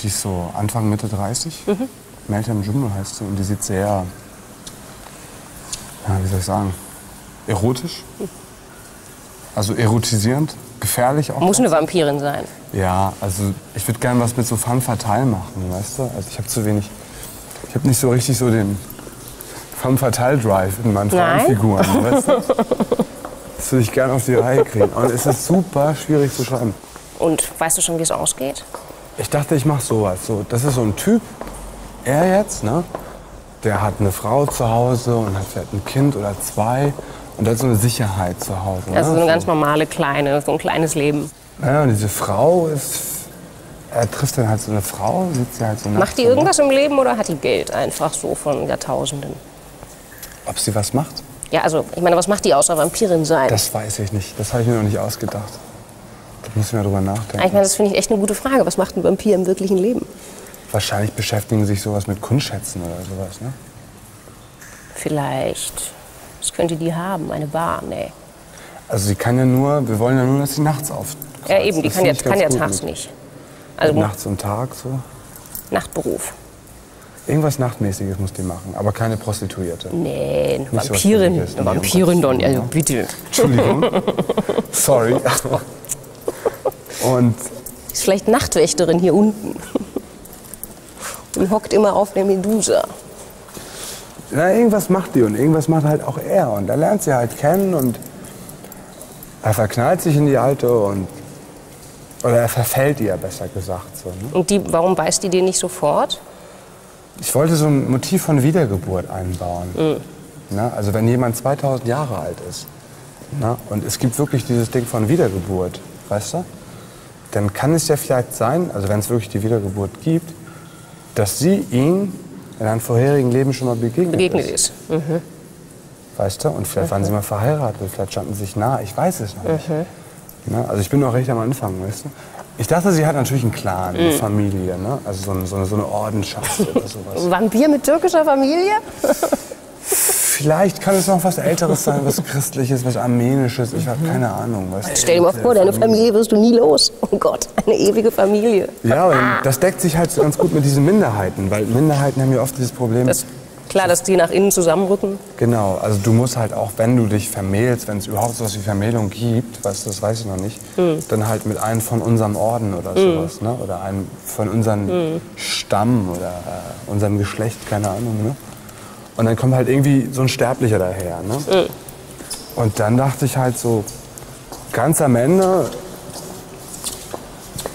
Die ist so Anfang, Mitte 30. Mhm. Meltem Jumbo heißt sie. Und die sieht sehr, ja, wie soll ich sagen, erotisch. Also erotisierend, gefährlich auch. Muss eine Vampirin sein. Ja, also ich würde gerne was mit so femme fatale machen, weißt du? Also ich habe zu wenig, ich habe nicht so richtig so den femme fatale Drive in meinen? Frauenfiguren, weißt du? Das würde ich gerne auf die Reihe kriegen. Und es ist super schwierig zu schreiben. Und weißt du schon, wie es ausgeht? Ich dachte, ich mache sowas. So, das ist so ein Typ, er jetzt, ne? Der hat eine Frau zu Hause und hat vielleicht ein Kind oder zwei und der hat so eine Sicherheit zu Hause. Also so ne? eine ganz normale kleine, so ein kleines Leben. Ja, und diese Frau ist. Er trifft dann halt so eine Frau, sieht sie halt so Macht die so, irgendwas im Leben oder hat die Geld einfach so von Jahrtausenden? Ob sie was macht? Ja, also ich meine, was macht die außer Vampirin sein? Das weiß ich nicht. Das habe ich mir noch nicht ausgedacht. Da muss ich mal drüber nachdenken. ich meine, das finde ich echt eine gute Frage. Was macht ein Vampir im wirklichen Leben? Wahrscheinlich beschäftigen sich sowas mit Kunstschätzen oder sowas, ne? Vielleicht. Was könnte die haben? Eine Bar? Nee. Also sie kann ja nur, wir wollen ja nur, dass sie nachts auf. Ja, eben, die Das kann ja, kann ja tags nicht. Also nachts und Tag so. Nachtberuf. Irgendwas Nachtmäßiges muss die machen, aber keine Prostituierte. Nee, eine so Vampirin. Eine Vampirin doch. Willen, Also bitte. Entschuldigung. Sorry. Und ist vielleicht Nachtwächterin hier unten. Und hockt immer auf der Medusa. na, irgendwas macht die und irgendwas macht halt auch er. Und da lernt sie halt kennen und er verknallt sich in die Alte und. Oder er verfällt ihr, besser gesagt. So, ne? Und die, warum weiß die dir nicht sofort? Ich wollte so ein Motiv von Wiedergeburt einbauen. Ne? Also wenn jemand 2000 Jahre alt ist ne? und es gibt wirklich dieses Ding von Wiedergeburt, weißt du? Dann kann es ja vielleicht sein, also wenn es wirklich die Wiedergeburt gibt, dass sie ihm in einem vorherigen Leben schon mal begegnet, Begegnet ist. ist. Mhm. Weißt du? Und vielleicht waren sie mal verheiratet, vielleicht standen sie sich nah, ich weiß es noch nicht. Mhm. Ne? Also ich bin noch recht am Anfang, weißt du? Ich dachte, sie hat natürlich einen Clan, eine Mhm. Familie, ne? also so eine, so eine, so eine Ordensschaft oder sowas. Vampir mit türkischer Familie? Vielleicht kann es noch was Älteres sein, was Christliches, was Armenisches. Ich habe keine Ahnung. Du? Stell dir mal vor, deine Familie wirst du nie los. Oh Gott, eine ewige Familie. Ja, aber das deckt sich halt so ganz gut mit diesen Minderheiten, weil Minderheiten haben ja oft dieses Problem. Das, klar, dass die nach innen zusammenrücken. Genau, also du musst halt auch, wenn du dich vermählst, wenn es überhaupt sowas wie Vermählung gibt, du, das weiß ich noch nicht, Hm. dann halt mit einem von unserem Orden oder Hm. sowas, ne? oder einem von unserem Hm. Stamm oder äh, unserem Geschlecht, keine Ahnung. Ne? Und dann kommt halt irgendwie so ein Sterblicher daher. Ne? Hm. Und dann dachte ich halt so, ganz am Ende,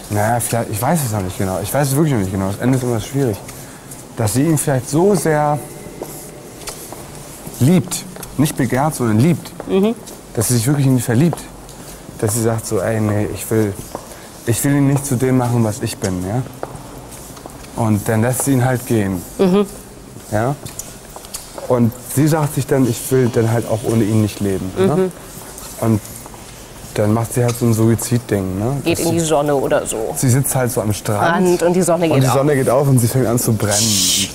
naja, vielleicht, ich weiß es noch nicht genau, ich weiß es wirklich noch nicht genau, das Ende ist immer schwierig, dass sie ihn vielleicht so sehr liebt, nicht begehrt, sondern liebt, dass sie sich wirklich in ihn verliebt, dass sie sagt so, ey, nee, ich will, ich will ihn nicht zu dem machen, was ich bin, ja. Und dann lässt sie ihn halt gehen, ja. Und sie sagt sich dann, ich will dann halt auch ohne ihn nicht leben. Ne? Mhm. Und dann macht sie halt so ein Suizidding. Ne? Geht in die Sonne oder so. sie sitzt halt so am Strand. Strand und die Sonne und geht die auf. Sonne geht auf und sie fängt an zu brennen.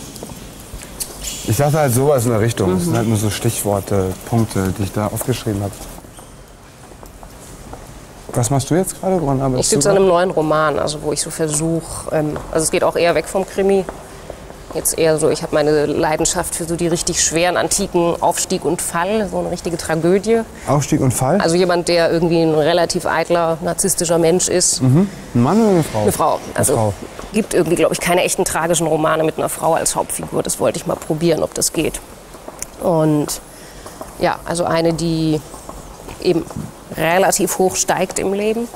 Ich dachte halt sowas in der Richtung. Das sind Mhm. halt nur so Stichworte, Punkte, die ich da aufgeschrieben habe. Was machst du jetzt gerade? Woran Ich arbeitest sitze an einem neuen Roman, also wo ich so versuche, ähm, also es geht auch eher weg vom Krimi. Jetzt eher so, ich habe meine Leidenschaft für so die richtig schweren antiken Aufstieg und Fall, so eine richtige Tragödie. Aufstieg und Fall? Also jemand, der irgendwie ein relativ eitler, narzisstischer Mensch ist. Mhm. Ein Mann oder eine Frau? Eine Frau. Also Frau. gibt irgendwie, glaube ich, keine echten tragischen Romane mit einer Frau als Hauptfigur. Das wollte ich mal probieren, ob das geht. Und ja, also eine, die eben relativ hoch steigt im Leben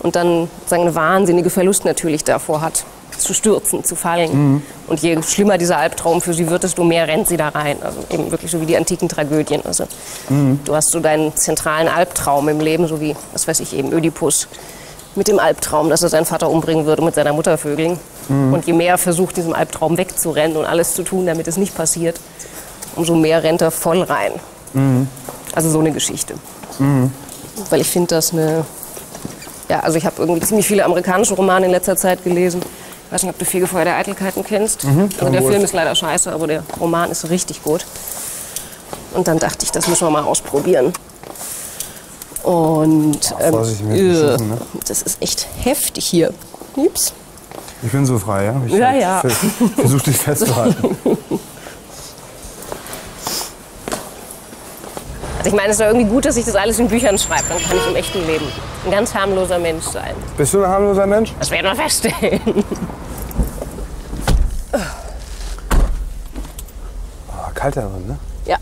und dann sagen, eine wahnsinnige Verlust natürlich davor hat, zu stürzen, zu fallen. Mhm. Und je schlimmer dieser Albtraum für sie wird, desto mehr rennt sie da rein. Also eben wirklich so wie die antiken Tragödien. Also Mhm. du hast so deinen zentralen Albtraum im Leben, so wie, was weiß ich, eben Ödipus mit dem Albtraum, dass er seinen Vater umbringen würde mit seiner Mutter vögeln. Mhm. Und je mehr er versucht, diesem Albtraum wegzurennen und alles zu tun, damit es nicht passiert, umso mehr rennt er voll rein. Mhm. Also so eine Geschichte. Mhm. Weil ich finde das eine. Ja, also ich habe irgendwie ziemlich viele amerikanische Romane in letzter Zeit gelesen. Ich weiß nicht, ob du Fegefeuer der Eitelkeiten kennst. Mhm, also der Wolfe. Film ist leider scheiße, aber der Roman ist richtig gut. Und dann dachte ich, das müssen wir mal ausprobieren. Und ähm, Vorsicht mit äh, Besuchen, ne? das ist echt heftig hier. Ups. Ich bin so frei, ja? Ich Ja, ja. vers- Versuch dich festzuhalten. Also ich meine, es ist irgendwie gut, dass ich das alles in Büchern schreibe. Dann kann ich im echten Leben ein ganz harmloser Mensch sein. Bist du ein harmloser Mensch? Das werden wir feststellen. Kalt da drin, ne? Ja.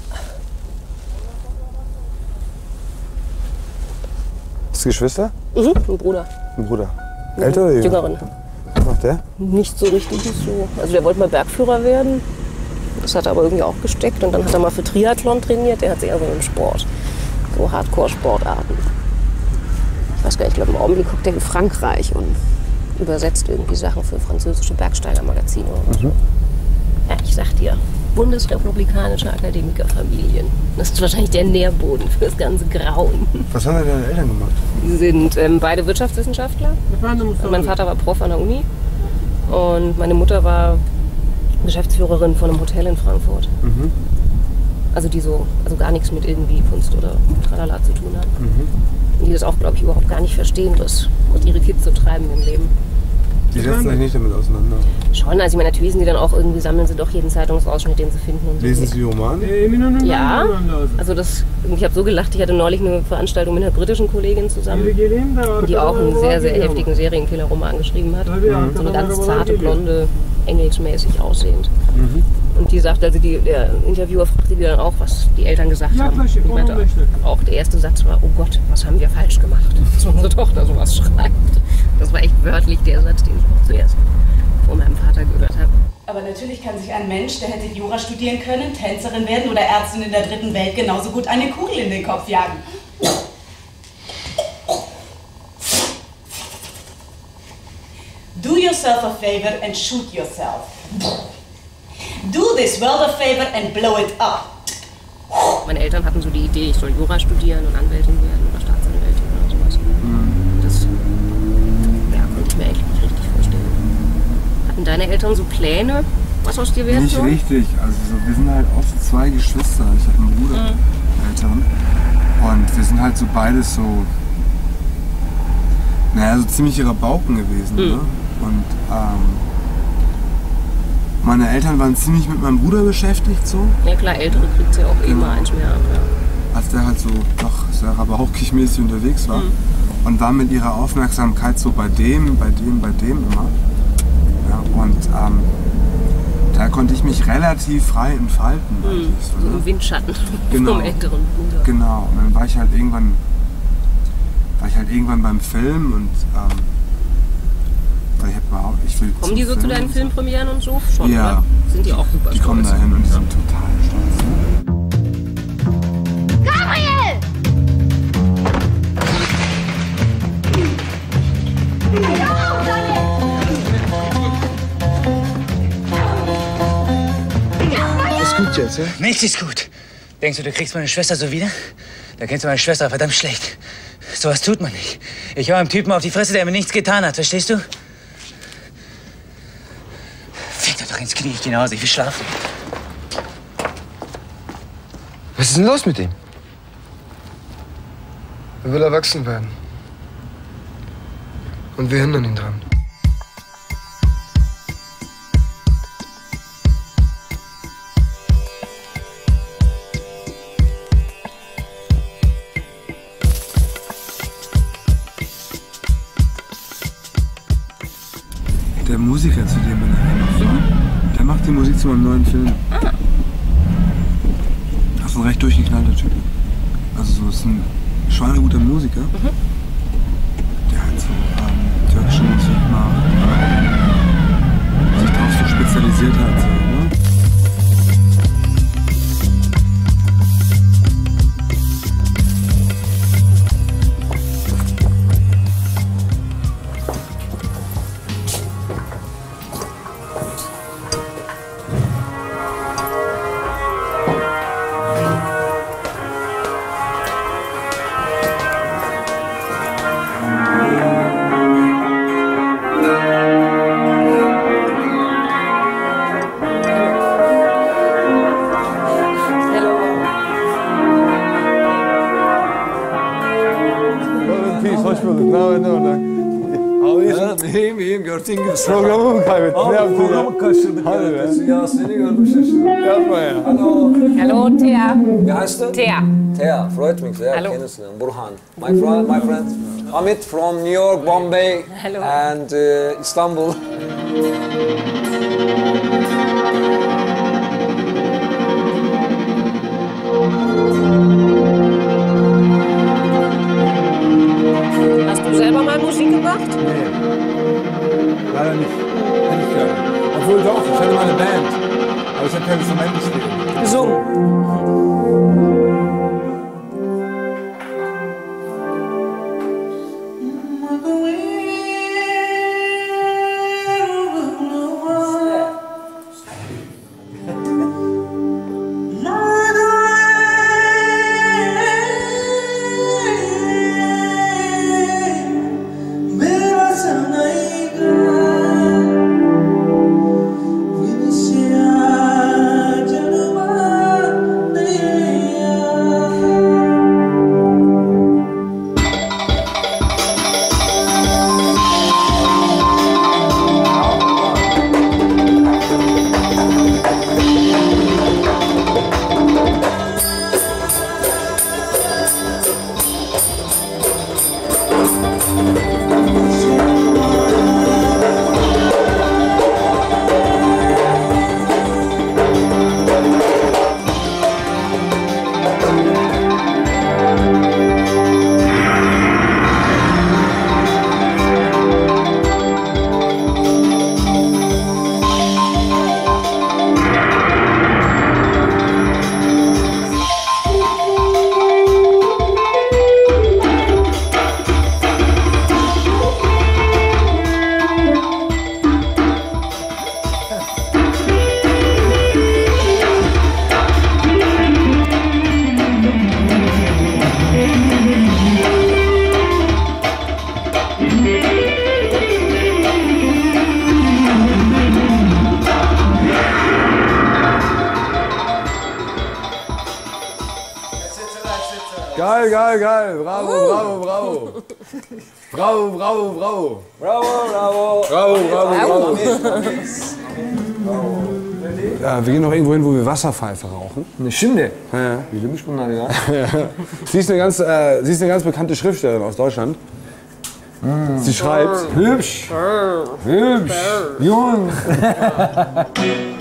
Hast du Geschwister? Mhm, ein Bruder. Ein Bruder. Älter oder jünger? Jüngeren. Was macht der? Nicht so richtig so. Also der wollte mal Bergführer werden. Das hat er aber irgendwie auch gesteckt. Und dann hat er mal für Triathlon trainiert. Der hat sich also im Sport. So Hardcore-Sportarten. Ich weiß gar nicht, ich glaube im Augenblick guckt er in Frankreich und übersetzt irgendwie Sachen für französische Bergsteigermagazine. so. Ja, ich sag dir, bundesrepublikanische Akademikerfamilien. Das ist wahrscheinlich der Nährboden für das ganze Grauen. Was haben denn deine Eltern gemacht? Sie sind ähm, beide Wirtschaftswissenschaftler. Mein Vater war Prof an der Uni und meine Mutter war Geschäftsführerin von einem Hotel in Frankfurt. Mhm. Also die so, also gar nichts mit irgendwie Kunst oder Tralala zu tun haben. Mhm. Und die das auch, glaube ich, überhaupt gar nicht verstehen, was, was ihre Kids so treiben im Leben. Die setzen sich nicht damit auseinander. Schon, also ich meine, natürlich sind die dann auch irgendwie, sammeln sie doch jeden Zeitungsausschnitt, den sie finden. Und so. Lesen Sie Romane? Ja, also das, ich habe so gelacht, ich hatte neulich eine Veranstaltung mit einer britischen Kollegin zusammen, die auch einen sehr, sehr heftigen Serienkiller-Roman geschrieben hat. Mhm. So eine ganz zarte, blonde, engelsmäßig aussehend. Mhm. Und die sagt, also die, der Interviewer fragte die dann auch, was die Eltern gesagt haben. Und ich meinte, auch der erste Satz war, oh Gott, was haben wir falsch gemacht, dass unsere Tochter sowas schreibt. Das war echt wörtlich der Satz, den ich auch zuerst von meinem Vater gehört habe. Aber natürlich kann sich ein Mensch, der hätte Jura studieren können, Tänzerin werden oder Ärztin in der dritten Welt genauso gut eine Kugel in den Kopf jagen. Do yourself a favor and shoot yourself. Do this world a favor and blow it up. Meine Eltern hatten so die Idee, ich soll Jura studieren und Anwältin werden oder Staatsanwältin deine Eltern so Pläne, was aus dir werden Nicht soll? richtig. Also so, wir sind halt auch so zwei Geschwister. Ich habe einen Bruder, einen älteren. Und wir sind halt so beides so, naja, so ziemlich ihre Bauken gewesen. Ne? Und ähm, meine Eltern waren ziemlich mit meinem Bruder beschäftigt so. Ja klar, Ältere kriegt ja auch eh immer eins mehr ab. Ja. als der halt so doch sehr rabauchig-mäßig unterwegs war. Und war mit ihrer Aufmerksamkeit so bei dem, bei dem, bei dem immer. Ja, und ähm, da konnte ich mich relativ frei entfalten. ich so, ne? im Windschatten Genau. vom älteren Bruder. Genau. Und dann war ich halt irgendwann, war ich halt irgendwann beim Film und ähm, ich hab überhaupt, ich will Kommen die so zu Film deinen und so. Filmpremieren und so? Schon, Ja. oder? Sind die auch super Die kommen stolz? dahin und die sind total stolz. Gut jetzt, ja? Nichts ist gut. Denkst du, du kriegst meine Schwester so wieder? Da kennst du meine Schwester verdammt schlecht. Sowas tut man nicht. Ich hau einem Typen auf die Fresse, der mir nichts getan hat, verstehst du? Fick doch ins Knie, ich geh nach Hause, ich will schlafen. Was ist denn los mit ihm? Er will erwachsen werden. Und wir hindern ihn dran. Macht die Musik zu meinem yaptın ya? programı kaçırdık. Hadi be. Ya seni gördüm şaşırdım. Yapma ya. Thea. Wie heißt du? Thea. Thea, freut mich sehr, Hallo. kennenzulernen. Burhan. My friend, my friend. Hamid from New York, Bombay Hallo. and uh, Istanbul. Aber ich Geil, geil, geil. Bravo, bravo, bravo. Bravo, bravo, bravo. Bravo, bravo. Bravo, bravo, bravo. Ja, wir gehen noch irgendwo hin, wo wir Wasserpfeife rauchen. Ne şimdi. Ja. Bunlar ya. sie, ist eine ganz, äh, sie ist eine ganz bekannte Schriftstellerin aus Deutschland. Sie schreibt. Hübsch. Hübsch. Jung.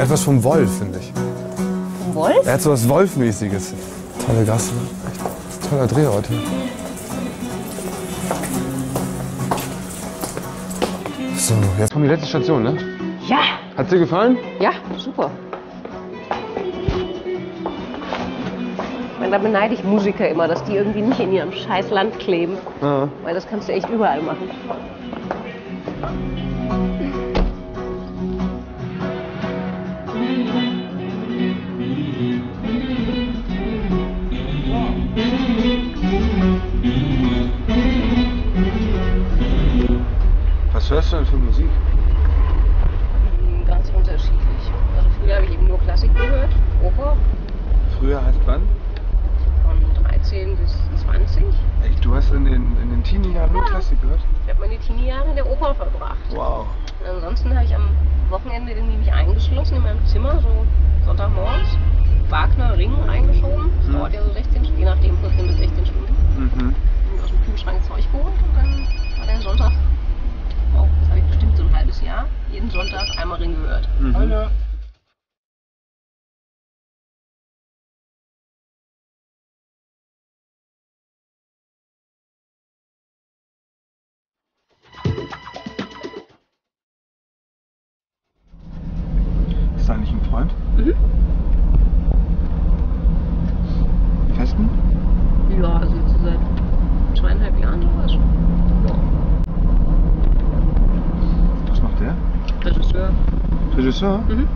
Habe ich etwas vom Wolf, finde ich. Vom Wolf? Er hat so was Wolfmäßiges. Tolle Gasse. Echt toller Drehort hier. So, jetzt kommt die letzte Station, ne? Ja. Hat's dir gefallen? Ja, super. Da beneide ich Musiker immer, dass die irgendwie nicht in ihrem scheiß Land kleben. Ja. Weil das kannst du echt überall machen. Denn für Musik? Ganz unterschiedlich. Also früher habe ich eben nur Klassik gehört, Oper Früher heißt wann? von 13 13 bis 20. Echt, du hast in den, in den Teenie-Jahren nur Klassik gehört? Ich habe meine Teenie-Jahre in der Oper verbracht. Wow. Und ansonsten habe ich am Wochenende irgendwie mich eingeschlossen in meinem Zimmer, so Sonntagmorgens. Wagner Ring reingeschoben. Das Mhm. dauert ja so 16 Stunden, je nachdem 14 bis 16 Stunden. Mhm. Und aus dem Kühlschrank Zeug geholt und dann war der Sonntag, oh, das habe ich bestimmt so ein halbes Jahr, jeden Sonntag einmal Ring gehört. Mhm. Regisseur? Mhm.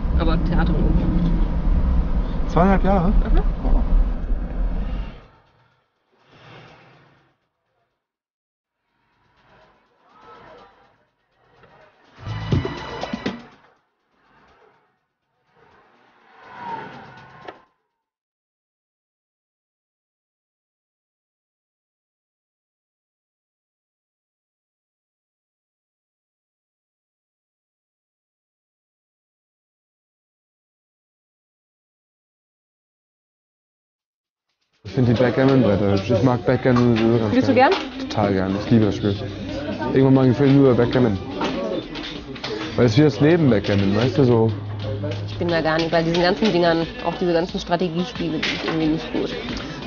Finde die Backgammon-Bretter hübsch. Ich mag Backgammon sowieso ganz Spielst du gern? Total gern. Ich liebe das Spiel. Irgendwann mal gefällt mir nur Backgammon. Weil es ist wie das Leben Backgammon, weißt du, so. Ich bin da gar nicht bei diesen ganzen Dingern, auch diese ganzen Strategiespiele, die ich irgendwie nicht gut.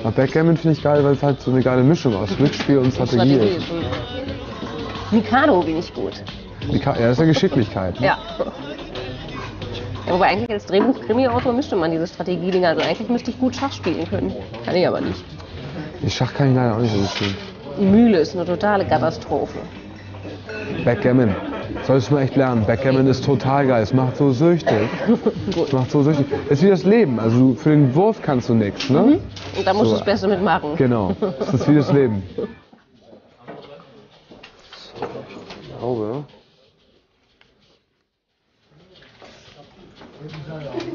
Aber Backgammon finde ich geil, weil es halt so eine geile Mischung aus Glücksspiel und Strategie ist. ist. Mikado bin ich gut. Die Ka- Ja, das ist ja Geschicklichkeit. Ne? Ja. Wobei eigentlich als Drehbuch-Krimi-Autor müsste man diese Strategiedinger, also eigentlich müsste ich gut Schach spielen können. Kann ich aber nicht. Die Schach kann ich leider auch nicht so gut spielen. Mühle ist eine totale Katastrophe. Backgammon. Solltest du mal echt lernen. Backgammon ist total geil. Es macht so süchtig. Es macht so süchtig. Es ist wie das Leben. Also für den Wurf kannst du nichts, ne? Und da musst So. du das Beste mitmachen. Genau. Es ist wie das Leben. Ich glaube. Which is?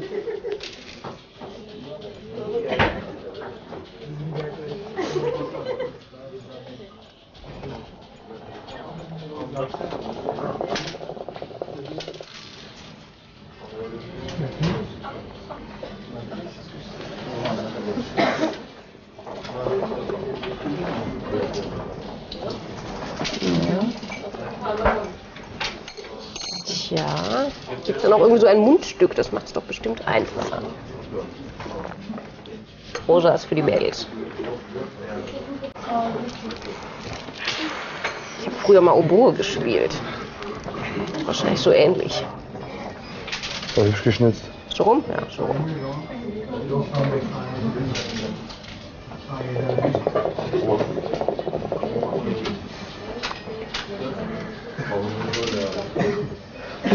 Gibt es da noch irgendwie so ein Mundstück? Das macht es doch bestimmt einfacher. Rosa ist für die Mädels. Ich habe früher mal Oboe gespielt. Wahrscheinlich so ähnlich. So hübsch geschnitzt. So rum? Ja, so rum.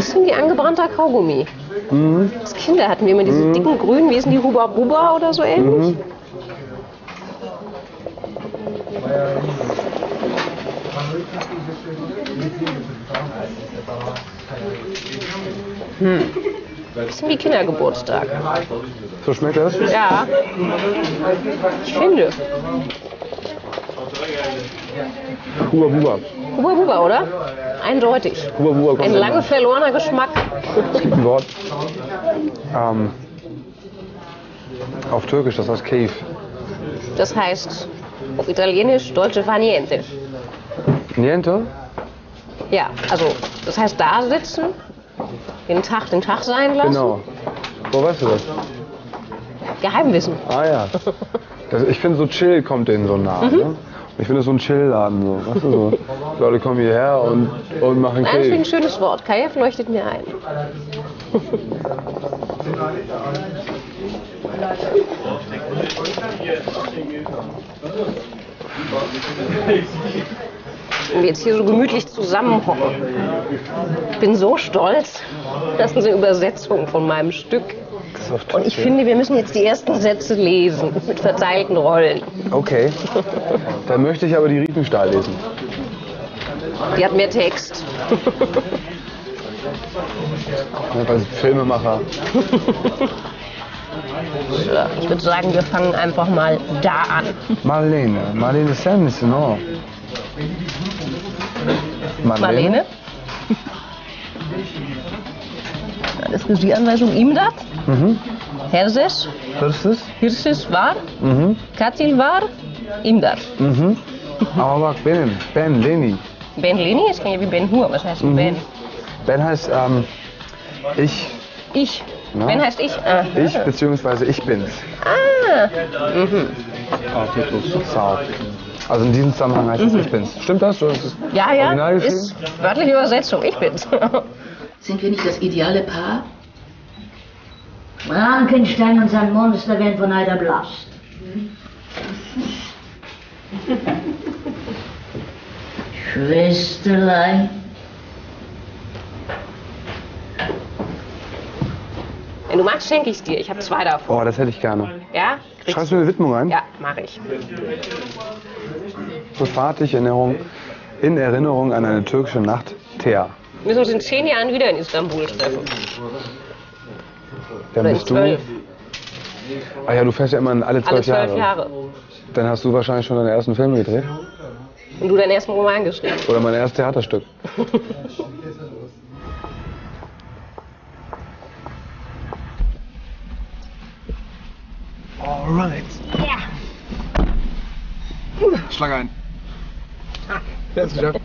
Bisschen wie angebrannter Kaugummi. Mhm. Als Kinder hatten wir immer diese Mhm. dicken grünen, wie hießen die Huba Buba oder so ähnlich. Mhm. Hm. Bisschen wie Kindergeburtstag. So schmeckt das? Ja. Ich finde. Huba Buba. Huba Buba, oder? Eindeutig. Huba Buba kommt Ein lange verlorener Geschmack. Es gibt ein Wort ähm, auf Türkisch, das heißt Cave. Das heißt auf Italienisch Dolce fa niente. Niente? Ja, also das heißt da sitzen, den Tag den Tag sein lassen. Genau. Wo weißt du das? Geheimwissen. Ah ja. Das, ich finde so Chill kommt denen so nah. Mhm. Ne? Ich finde so ein Chill-Laden so. Weißt du, so. Leute kommen hierher und, und machen Nein, das ich ein schönes Wort. Kajef leuchtet mir ein. Und wir jetzt hier so gemütlich zusammenhocken. Ich bin so stolz. Das ist eine Übersetzung von meinem Stück. Und ich finde, wir müssen jetzt die ersten Sätze lesen mit verteilten Rollen. Okay. Dann möchte ich aber die Riepenstahl lesen. Die hat mehr Text. Weil Filmemacher. Ich würde sagen, wir fangen einfach mal da an. Marlene. Marlene Sense, no. Marlene? Das ist Regieanweisung Imdat, Mhm. Herzes, Hırsız. Hirses var, Mhm. Katil var, Imdat. Mhm. Aber bak benim. Ben, Leni. Ben Leni, ich kenne ja wie Ben Hur, was heißt Mhm. Ben? Ben heißt ähm, ich. Ich. Na? Ben heißt ich. Ah. Ich beziehungsweise ich bin's. Ah. Mhm. Sau. Also in diesem Zusammenhang heißt es Mhm. ich bin's. Stimmt das? Hast es Ja, ja, ist wörtliche Übersetzung, ich bin's. Sind wir nicht das ideale Paar? Frankenstein und sein Monster werden von Heider blass. Schwesterlein. Wenn du magst, schenke ich dir. Ich habe zwei davon. Oh, das hätte ich gerne. Ja? Schreibst du eine Widmung ein? Ja, mache ich. Befahrtig in Erinnerung, in Erinnerung an eine türkische Nacht, Teer. Wir müssen uns in zehn Jahren wieder in Istanbul treffen. Dann bist du. zwölf. Ah ja, du fährst ja immer alle Alle zwölf zwölf Jahre. Jahre. Dann hast du wahrscheinlich schon deine ersten Filme gedreht. Und du deinen ersten Roman geschrieben. Oder mein erstes Theaterstück. Alright. Ja. Schlag ein. Wer hat's geschafft?